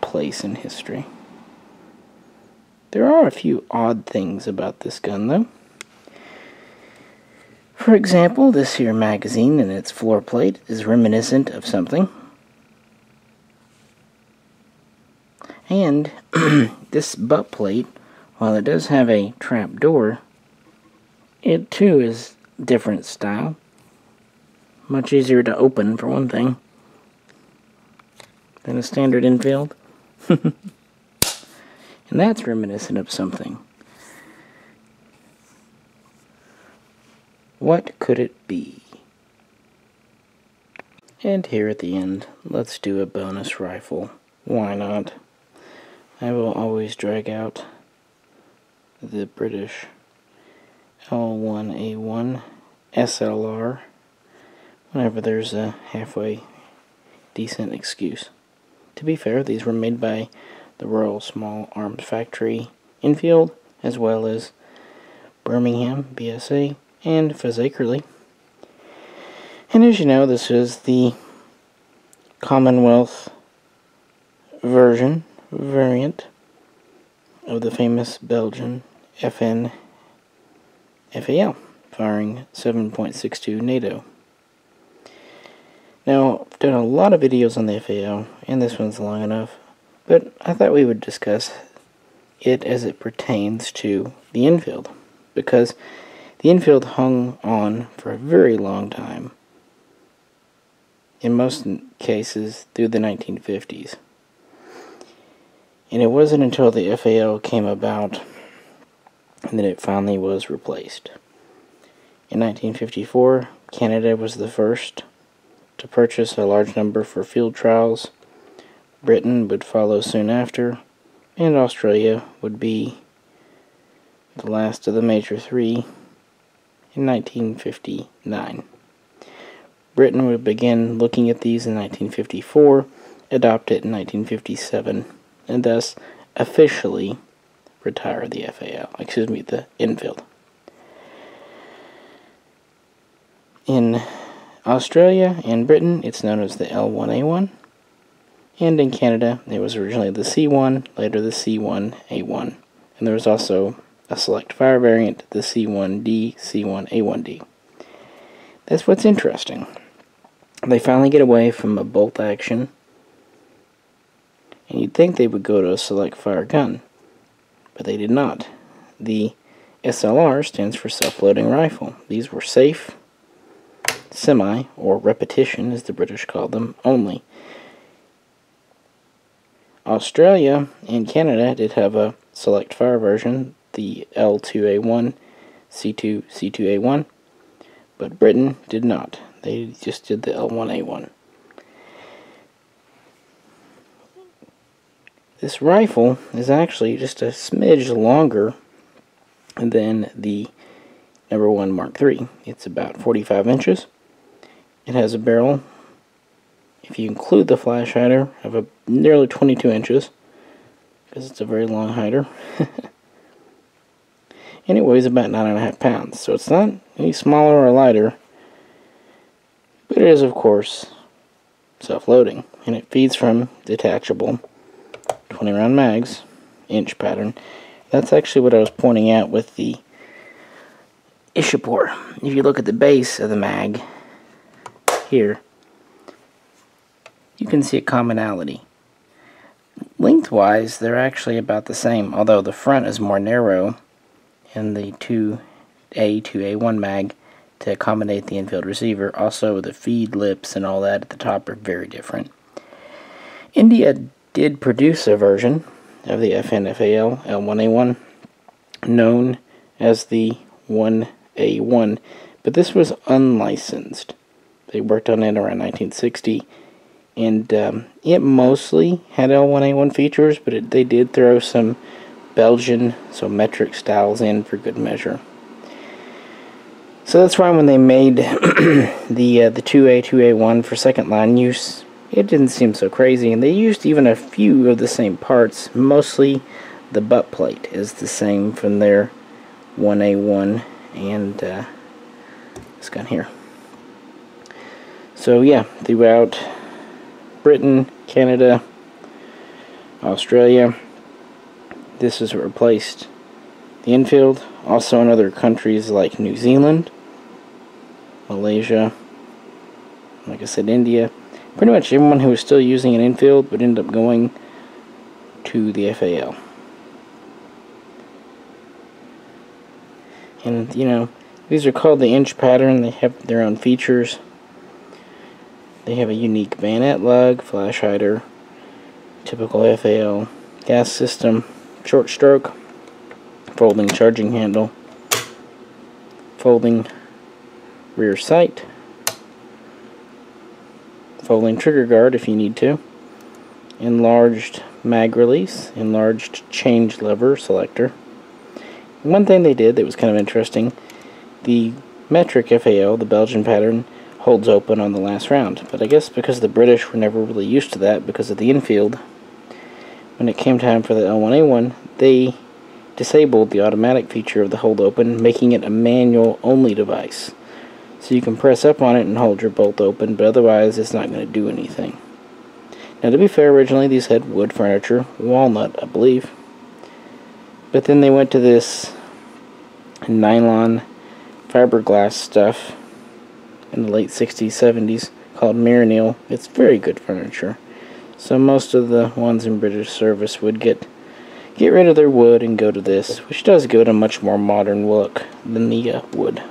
place in history. There are a few odd things about this gun, though. For example, this here magazine and its floor plate is reminiscent of something. And this butt plate, while it does have a trap door, it too is different style. Much easier to open, for one thing, than a standard Enfield. and that's reminiscent of something. What could it be? And here at the end, let's do a bonus rifle. Why not? I will always drag out the British L1A1 SLR whenever there's a halfway decent excuse. To be fair, these were made by the Royal Small Arms Factory Enfield, as well as Birmingham, BSA, and Fazakerley. And as you know, this is the Commonwealth version variant of the famous Belgian FN FAL, firing 7.62 NATO. Now, I've done a lot of videos on the FAL, and this one's long enough, but I thought we would discuss it as it pertains to the Enfield, because the Enfield hung on for a very long time, in most cases through the 1950s. And it wasn't until the FAL came about that it finally was replaced. In 1954, Canada was the first to purchase a large number for field trials. Britain would follow soon after, and Australia would be the last of the major three in 1959. Britain would begin looking at these in 1954, adopt it in 1957 and thus officially retire the FAL, excuse me, the Enfield. In Australia and Britain, it's known as the L1A1, and in Canada, it was originally the C1, later the C1A1, and there was also a select fire variant, the C1D, C1A1D. That's what's interesting. They finally get away from a bolt action and you'd think they would go to a select fire gun, but they did not. The SLR stands for self-loading rifle. These were safe, semi, or repetition as the British called them, only. Australia and Canada did have a select fire version, the L2A1, C2, C2A1, but Britain did not. They just did the L1A1. This rifle is actually just a smidge longer than the number one Mark III. It's about 45 inches. It has a barrel, if you include the flash hider, of a nearly 22 inches, because it's a very long hider. and it weighs about 9.5 pounds, so it's not any smaller or lighter, but it is, of course, self-loading, and it feeds from detachable 20 round mags, inch pattern. That's actually what I was pointing out with the Ishapur. If you look at the base of the mag here, you can see a commonality. Lengthwise, they're actually about the same, although the front is more narrow in the 2A, 2A1 mag to accommodate the Enfield receiver. Also, the feed lips and all that at the top are very different. India did produce a version of the FNFAL L1A1 known as the 1A1, but this was unlicensed They worked on it around 1960, and um, it mostly had L1A1 features, but it, they did throw some Belgian, so metric styles in for good measure. So that's why when they made the uh, the 2A 2A1 for second line use, it didn't seem so crazy, and they used even a few of the same parts. Mostly, the butt plate is the same from their 1A1 and uh, this gun here. So yeah, throughout Britain, Canada, Australia, this is replaced the Enfield. Also in other countries like New Zealand, Malaysia, like I said, India. Pretty much everyone who was still using an Enfield would end up going to the FAL. And, you know, these are called the inch pattern. They have their own features. They have a unique bayonet lug, flash hider, typical FAL gas system, short stroke, folding charging handle, folding rear sight, folding trigger guard if you need to, enlarged mag release, enlarged change lever selector. One thing they did that was kind of interesting, the metric FAL, the Belgian pattern, holds open on the last round. But I guess because the British were never really used to that because of the Enfield, when it came time for the L1A1, they disabled the automatic feature of the hold open, making it a manual only device. So you can press up on it and hold your bolt open, but otherwise it's not going to do anything. Now to be fair, originally these had wood furniture, walnut I believe, but then they went to this nylon fiberglass stuff in the late 60s, 70s called Maranyl. It's very good furniture. So most of the ones in British service would get get rid of their wood and go to this, which does give it a much more modern look than the uh, wood.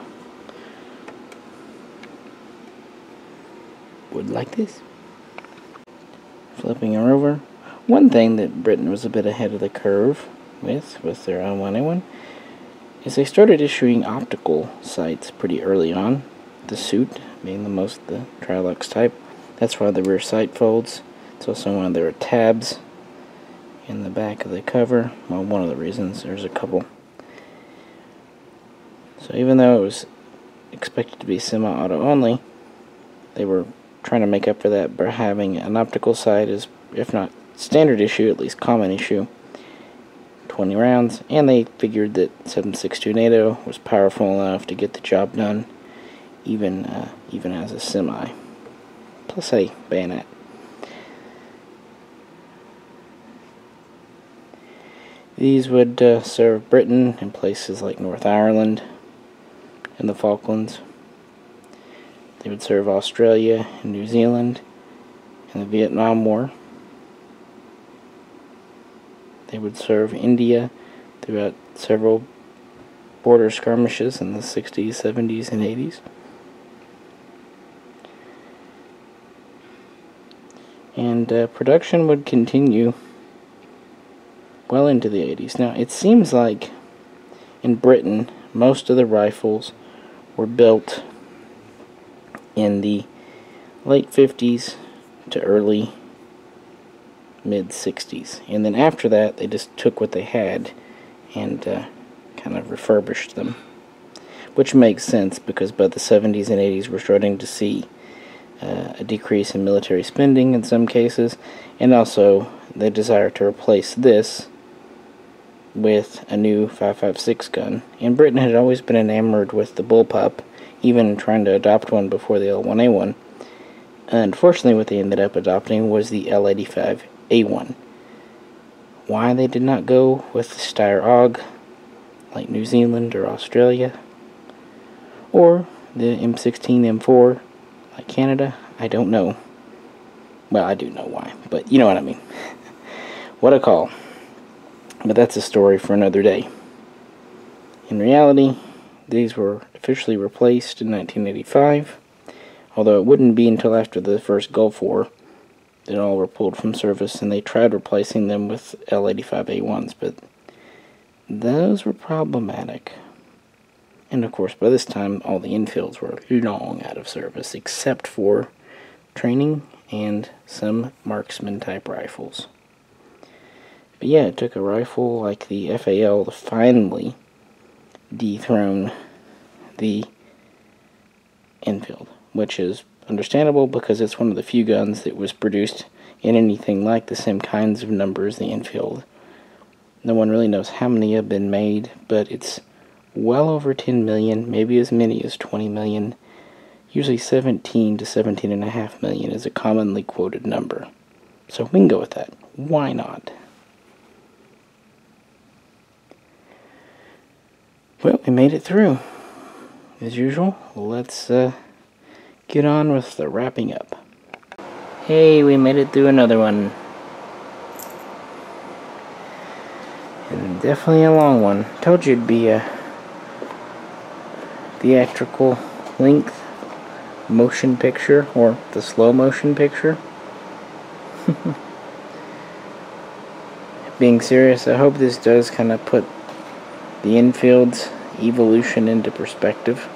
Wood like this. Flipping her over. One thing that Britain was a bit ahead of the curve with, with their L1A1, is they started issuing optical sights pretty early on. The suit being the most the Trilux type. That's why the rear sight folds. It's also one of their tabs in the back of the cover. Well, one of the reasons. There's a couple. So even though it was expected to be semi-auto only, they were trying to make up for that by having an optical sight is, if not standard issue, at least common issue. 20 rounds, and they figured that 7.62 NATO was powerful enough to get the job done, even uh, even as a semi. Plus a bayonet. These would uh, serve Britain in places like North Ireland and the Falklands. They would serve Australia and New Zealand in the Vietnam War. They would serve India throughout several border skirmishes in the 60s, 70s, and 80s. And uh, production would continue well into the 80s. Now, it seems like in Britain, most of the rifles were built in the late 50s to early mid 60s. And then after that, they just took what they had and uh, kind of refurbished them. Which makes sense because by the 70s and 80s, we're starting to see uh, a decrease in military spending in some cases, and also the desire to replace this with a new 5.56 gun. And Britain had always been enamored with the bullpup, even trying to adopt one before the L1A1. Unfortunately, what they ended up adopting was the L85A1. Why they did not go with the Steyr AUG, like New Zealand or Australia, or the M16 M4, like Canada, I don't know. Well, I do know why, but you know what I mean. what a call. But that's a story for another day. In reality, these were officially replaced in 1985, although it wouldn't be until after the first Gulf War that all were pulled from service, and they tried replacing them with L-85A1s, but those were problematic. And of course, by this time, all the Enfields were long out of service, except for training and some marksman type rifles. But yeah, it took a rifle like the FAL to finally dethrone the Enfield, which is understandable because it's one of the few guns that was produced in anything like the same kinds of numbers the Enfield. No one really knows how many have been made, but it's well over 10 million, maybe as many as 20 million. Usually 17 to 17 and a half million is a commonly quoted number. So we can go with that. Why not? Well, we made it through. As usual, let's uh, get on with the wrapping up. Hey, we made it through another one. And definitely a long one. Told you it'd be a theatrical length motion picture or the slow motion picture. Being serious, I hope this does kind of put the Enfield's evolution into perspective.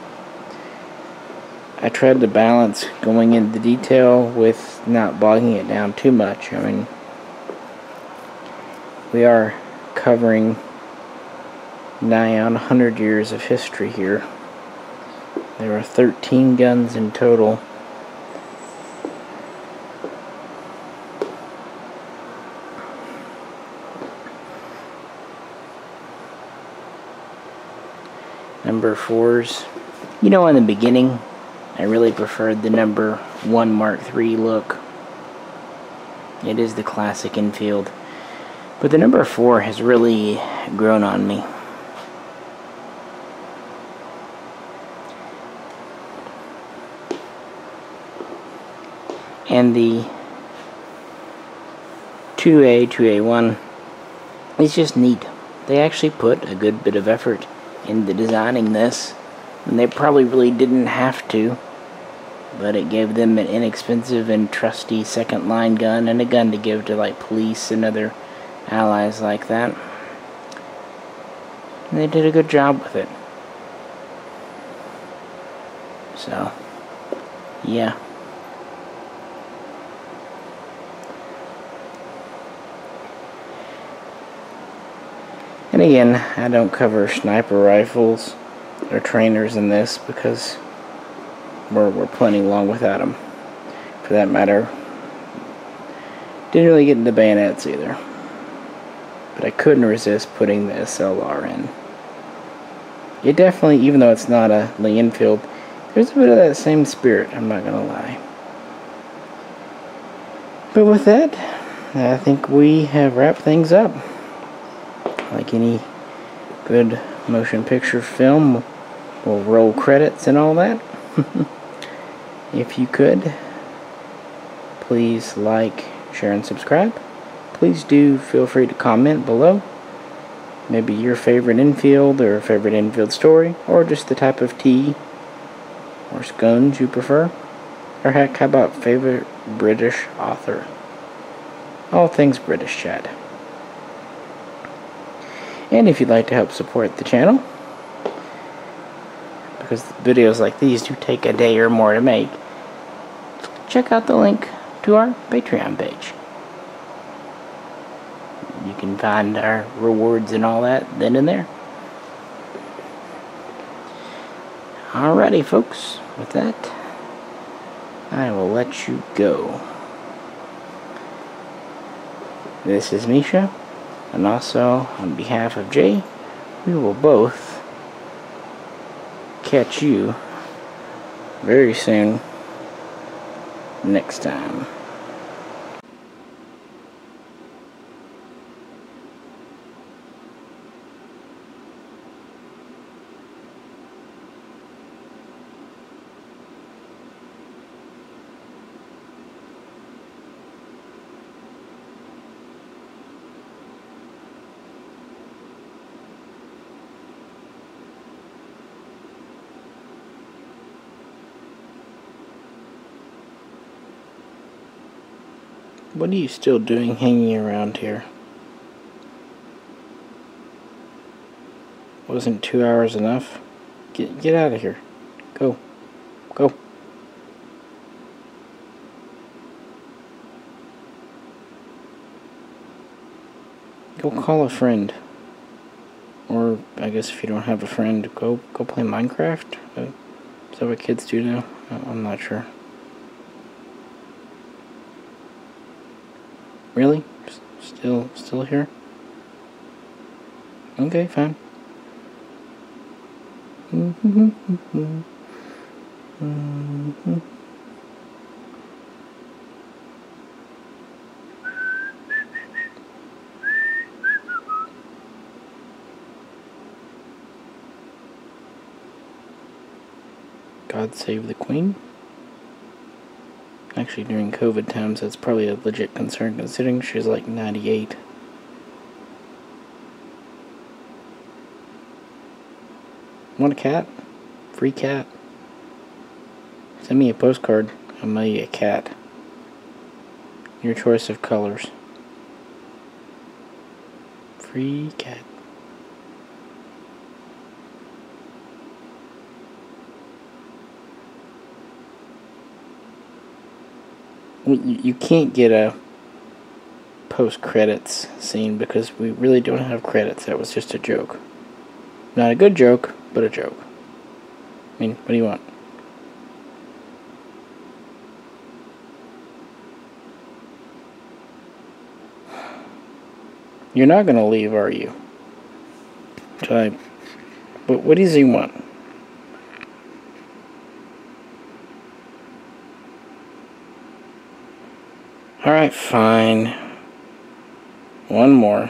I tried to balance going into detail with not bogging it down too much. I mean, we are covering nigh on 100 years of history here. There are 13 guns in total. Number fours. You know, in the beginning, I really preferred the number 1 Mark III look. It is the classic Enfield. But the number 4 has really grown on me. and the 2A, 2A1 is just neat. They actually put a good bit of effort into designing this, and they probably really didn't have to, but it gave them an inexpensive and trusty second line gun and a gun to give to like police and other allies like that. And they did a good job with it. So, yeah. Again, I don't cover sniper rifles or trainers in this because we're, we're plenty long without them. For that matter, didn't really get into bayonets either. But I couldn't resist putting the SLR in. It definitely, even though it's not a Lee Enfield, there's a bit of that same spirit, I'm not gonna lie. But with that, I think we have wrapped things up like any good motion picture film will roll credits and all that. If you could please like share and subscribe. Please do feel free to comment below. Maybe your favorite Enfield or favorite Enfield story or just the type of tea or scones you prefer. Or heck how about favorite British author? All things British chat and if you'd like to help support the channel, because videos like these do take a day or more to make, check out the link to our Patreon page. You can find our rewards and all that then and there. Alrighty, folks. With that, I will let you go. This is Misha. And also, on behalf of Jay, we will both catch you very soon next time. What are you still doing hanging around here? Wasn't two hours enough? Get, get out of here. Go. Go. Go call a friend. Or, I guess if you don't have a friend, go go play Minecraft. Uh, is that what kids do now? I'm not sure. Really? Still, still here? Okay, fine. God save the Queen. Actually, during COVID times, that's probably a legit concern considering she's like 98. Want a cat? Free cat. Send me a postcard. I'll mail you a cat. Your choice of colors. Free cat. You can't get a post credits scene because we really don't have credits. That was just a joke. Not a good joke, but a joke. I mean, what do you want? You're not going to leave, are you? I, but what does he want? Alright, fine. One more.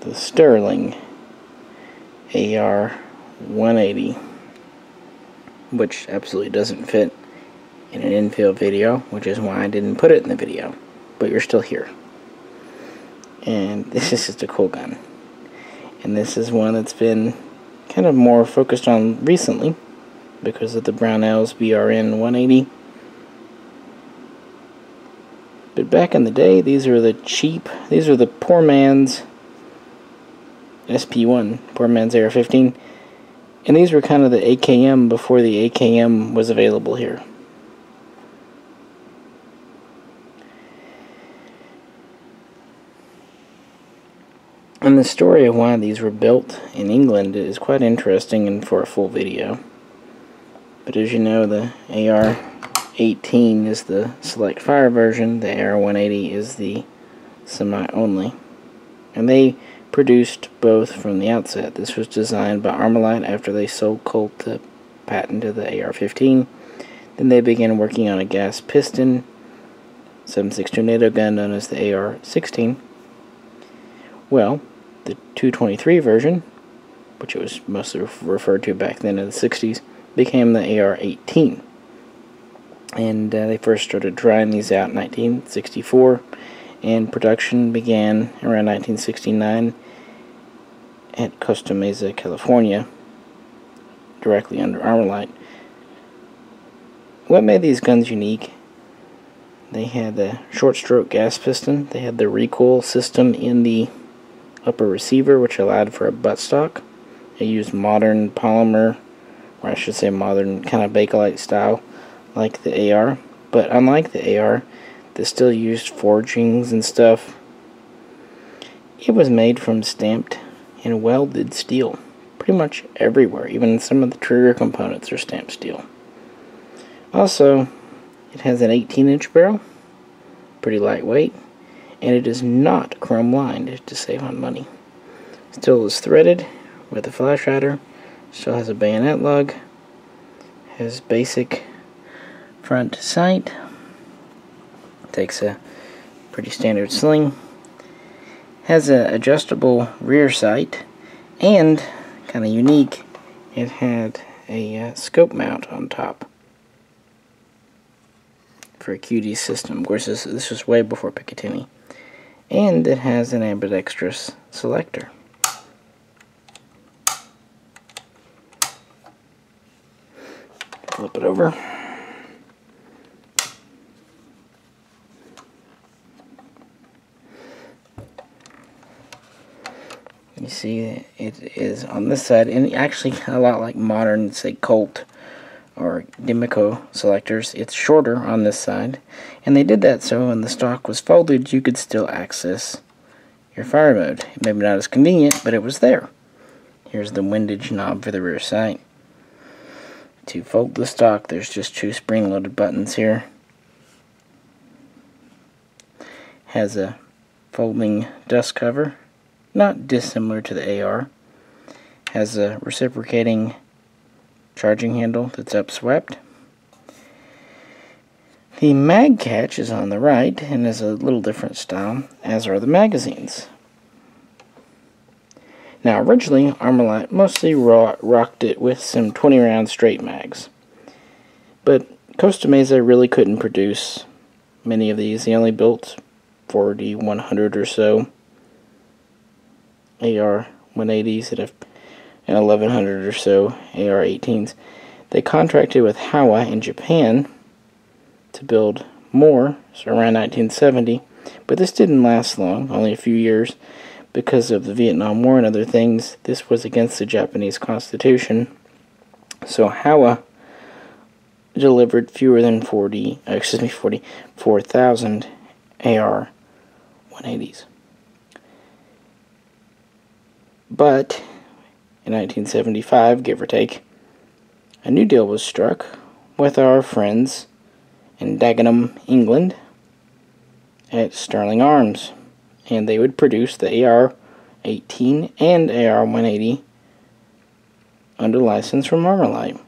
The Sterling AR 180, which absolutely doesn't fit in an Enfield video, which is why I didn't put it in the video. But you're still here. And this is just a cool gun. And this is one that's been kind of more focused on recently because of the Brownells BRN 180. But back in the day, these were the cheap, these were the poor man's SP1, poor man's AR-15. And these were kind of the AKM before the AKM was available here. And the story of why these were built in England is quite interesting and for a full video. But as you know, the AR-18 is the select fire version, the AR-180 is the semi-only. And they produced both from the outset. This was designed by Armalite after they sold Colt the patent to the AR-15. Then they began working on a gas piston 7.62 NATO gun known as the AR-16. Well, the 223 version, which it was mostly referred to back then in the 60s, became the AR-18. And uh, they first started trying these out in 1964, and production began around 1969 at Costa Mesa, California, directly under Armalite. What made these guns unique? They had the short stroke gas piston, they had the recoil system in the upper receiver, which allowed for a buttstock. They used modern polymer or I should say modern kind of Bakelite style like the AR but unlike the AR that still used forgings and stuff it was made from stamped and welded steel pretty much everywhere. Even some of the trigger components are stamped steel. Also it has an 18 inch barrel pretty lightweight and it is not chrome lined to save on money. Still is threaded with a flash hider Still has a bayonet lug. Has basic front sight. Takes a pretty standard sling. Has an adjustable rear sight. And, kind of unique, it had a uh, scope mount on top for a QD system. Of course, this, this was way before Picatinny. And it has an ambidextrous selector. Flip it over. You see, it is on this side, and actually a lot like modern, say, Colt or Demico selectors. It's shorter on this side, and they did that so when the stock was folded, you could still access your fire mode. Maybe not as convenient, but it was there. Here's the windage knob for the rear sight. To fold the stock, there's just two spring-loaded buttons here. Has a folding dust cover not dissimilar to the AR. Has a reciprocating charging handle that's upswept. The mag catch is on the right and is a little different style, as are the magazines. Now, originally, Armalite mostly rocked it with some 20 round straight mags. But Costa Mesa really couldn't produce many of these. They only built 40, 100 or so. AR 180s and, and 1100 or so AR 18s. They contracted with Howa in Japan to build more, so around 1970, but this didn't last long, only a few years, because of the Vietnam War and other things. This was against the Japanese Constitution, so Howa delivered fewer than 40, uh, excuse me, 44,000 AR 180s. But in 1975, give or take, a new deal was struck with our friends in Dagenham, England, at Sterling Arms, and they would produce the AR 18 and AR 180 under license from Armalite.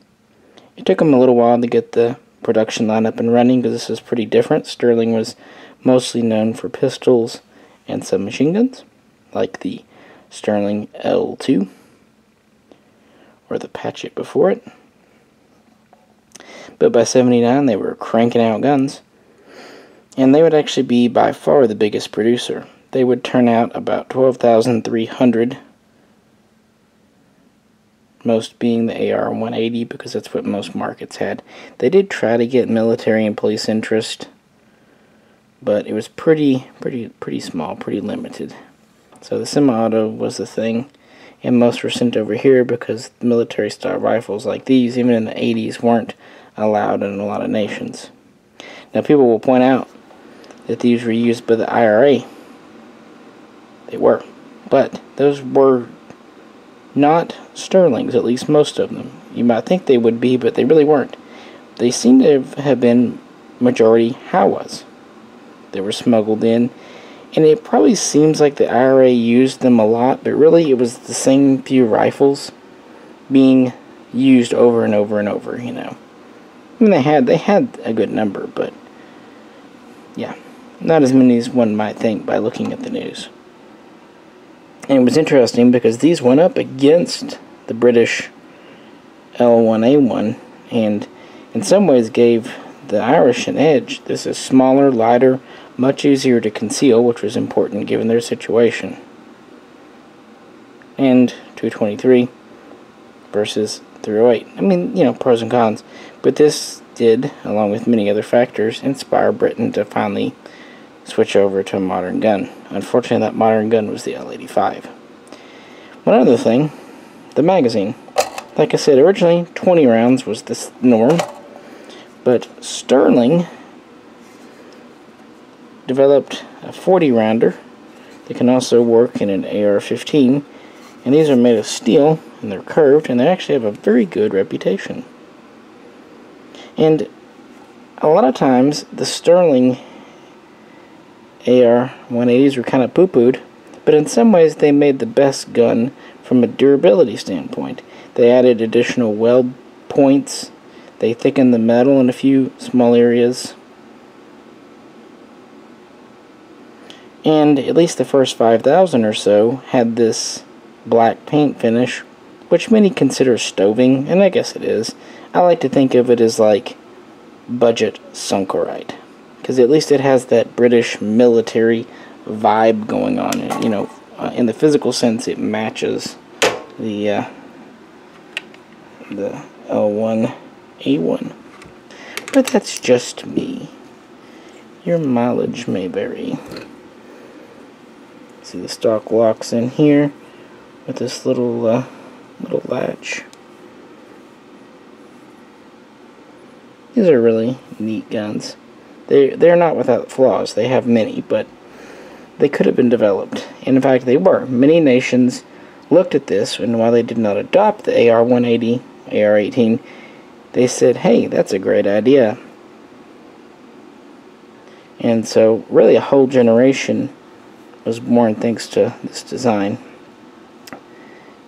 It took them a little while to get the production line up and running because this is pretty different. Sterling was mostly known for pistols and submachine guns, like the Sterling L2 or the Patchett before it. But by 79 they were cranking out guns and they would actually be by far the biggest producer. They would turn out about 12,300 most being the AR-180 because that's what most markets had. They did try to get military and police interest, but it was pretty, pretty, pretty small, pretty limited. So the semi-auto was the thing, and most were sent over here because military-style rifles like these, even in the 80s, weren't allowed in a lot of nations. Now people will point out that these were used by the IRA. They were. But those were not Sterlings, at least most of them. You might think they would be, but they really weren't. They seem to have been majority Howas. They were smuggled in and it probably seems like the IRA used them a lot, but really it was the same few rifles being used over and over and over, you know. I mean, they had they had a good number, but yeah, not as many as one might think by looking at the news. And it was interesting because these went up against the British L1A1 and in some ways gave the Irish an edge. This is smaller, lighter, much easier to conceal, which was important given their situation. And 223 versus 308. I mean, you know, pros and cons. But this did, along with many other factors, inspire Britain to finally switch over to a modern gun. Unfortunately, that modern gun was the L85. One other thing, the magazine. Like I said, originally 20 rounds was the norm, but Sterling developed a 40 rounder that can also work in an AR-15 and these are made of steel and they're curved and they actually have a very good reputation and a lot of times the Sterling AR-180s were kind of poo-pooed but in some ways they made the best gun from a durability standpoint. They added additional weld points they thickened the metal in a few small areas. And at least the first 5,000 or so had this black paint finish, which many consider stoving, and I guess it is. I like to think of it as like budget Suncorite, because at least it has that British military vibe going on. You know, uh, in the physical sense, it matches the uh, the L1A1. But that's just me. Your mileage may vary. See the stock locks in here with this little uh, little latch. These are really neat guns. They they're not without flaws. They have many, but they could have been developed. And in fact, they were. Many nations looked at this, and while they did not adopt the AR-180, AR-18, they said, "Hey, that's a great idea." And so, really, a whole generation was born thanks to this design.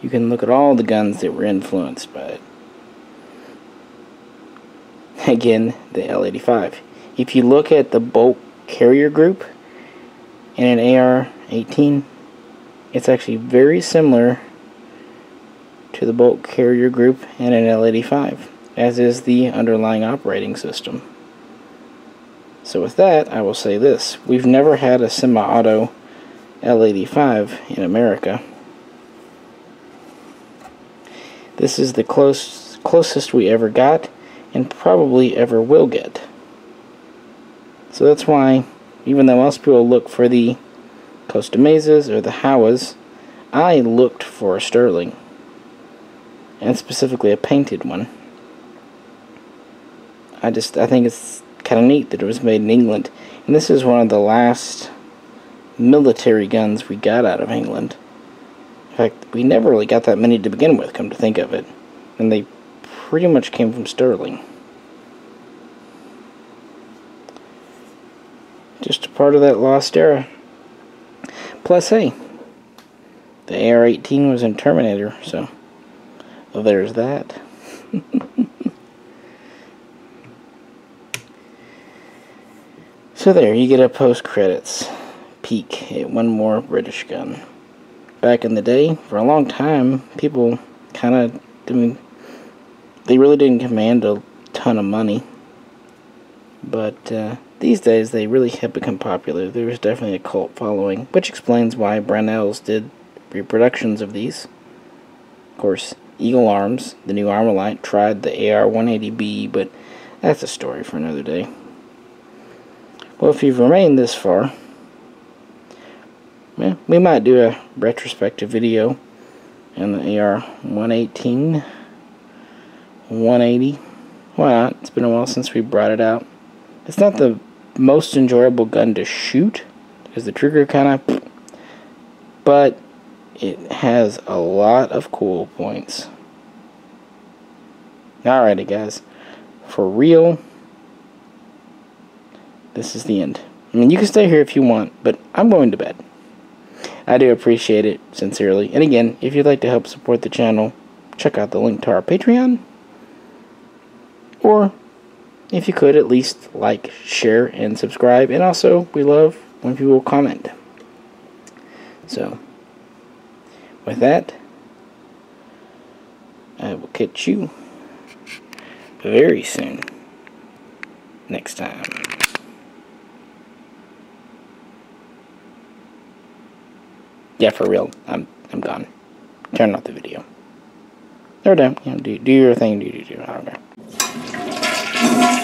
You can look at all the guns that were influenced by it. Again, the L85. If you look at the bolt carrier group in an AR-18, it's actually very similar to the bolt carrier group in an L85, as is the underlying operating system. So with that, I will say this. We've never had a semi-auto L85 in America. This is the close, closest we ever got and probably ever will get. So that's why, even though most people look for the Costa Mesas or the Howas, I looked for a Sterling. And specifically a painted one. I just, I think it's kind of neat that it was made in England. And this is one of the last military guns we got out of England. In fact, we never really got that many to begin with, come to think of it. And they pretty much came from Sterling. Just a part of that lost era. Plus, hey, the AR-18 was in Terminator, so there's that. so there, you get a post-credits peek at one more British gun back in the day, for a long time, people kind of, mean, they really didn't command a ton of money. But uh, these days, they really have become popular. There's definitely a cult following, which explains why Brownells did reproductions of these. Of course, Eagle Arms, the new Armalite, tried the AR-180B, but that's a story for another day. Well, if you've remained this far, yeah, we might do a retrospective video on the AR 118 180 why not it's been a while since we brought it out it's not the most enjoyable gun to shoot because the trigger kind of but it has a lot of cool points alrighty guys for real this is the end I mean you can stay here if you want but I'm going to bed I do appreciate it sincerely. And again, if you'd like to help support the channel, check out the link to our Patreon. Or, if you could, at least like, share, and subscribe. And also, we love when people comment. So, with that, I will catch you very soon. Next time. yeah, for real, I'm I'm gone. Turn off the video. Or don't, you know, do, do your thing, do, do, do, I don't care.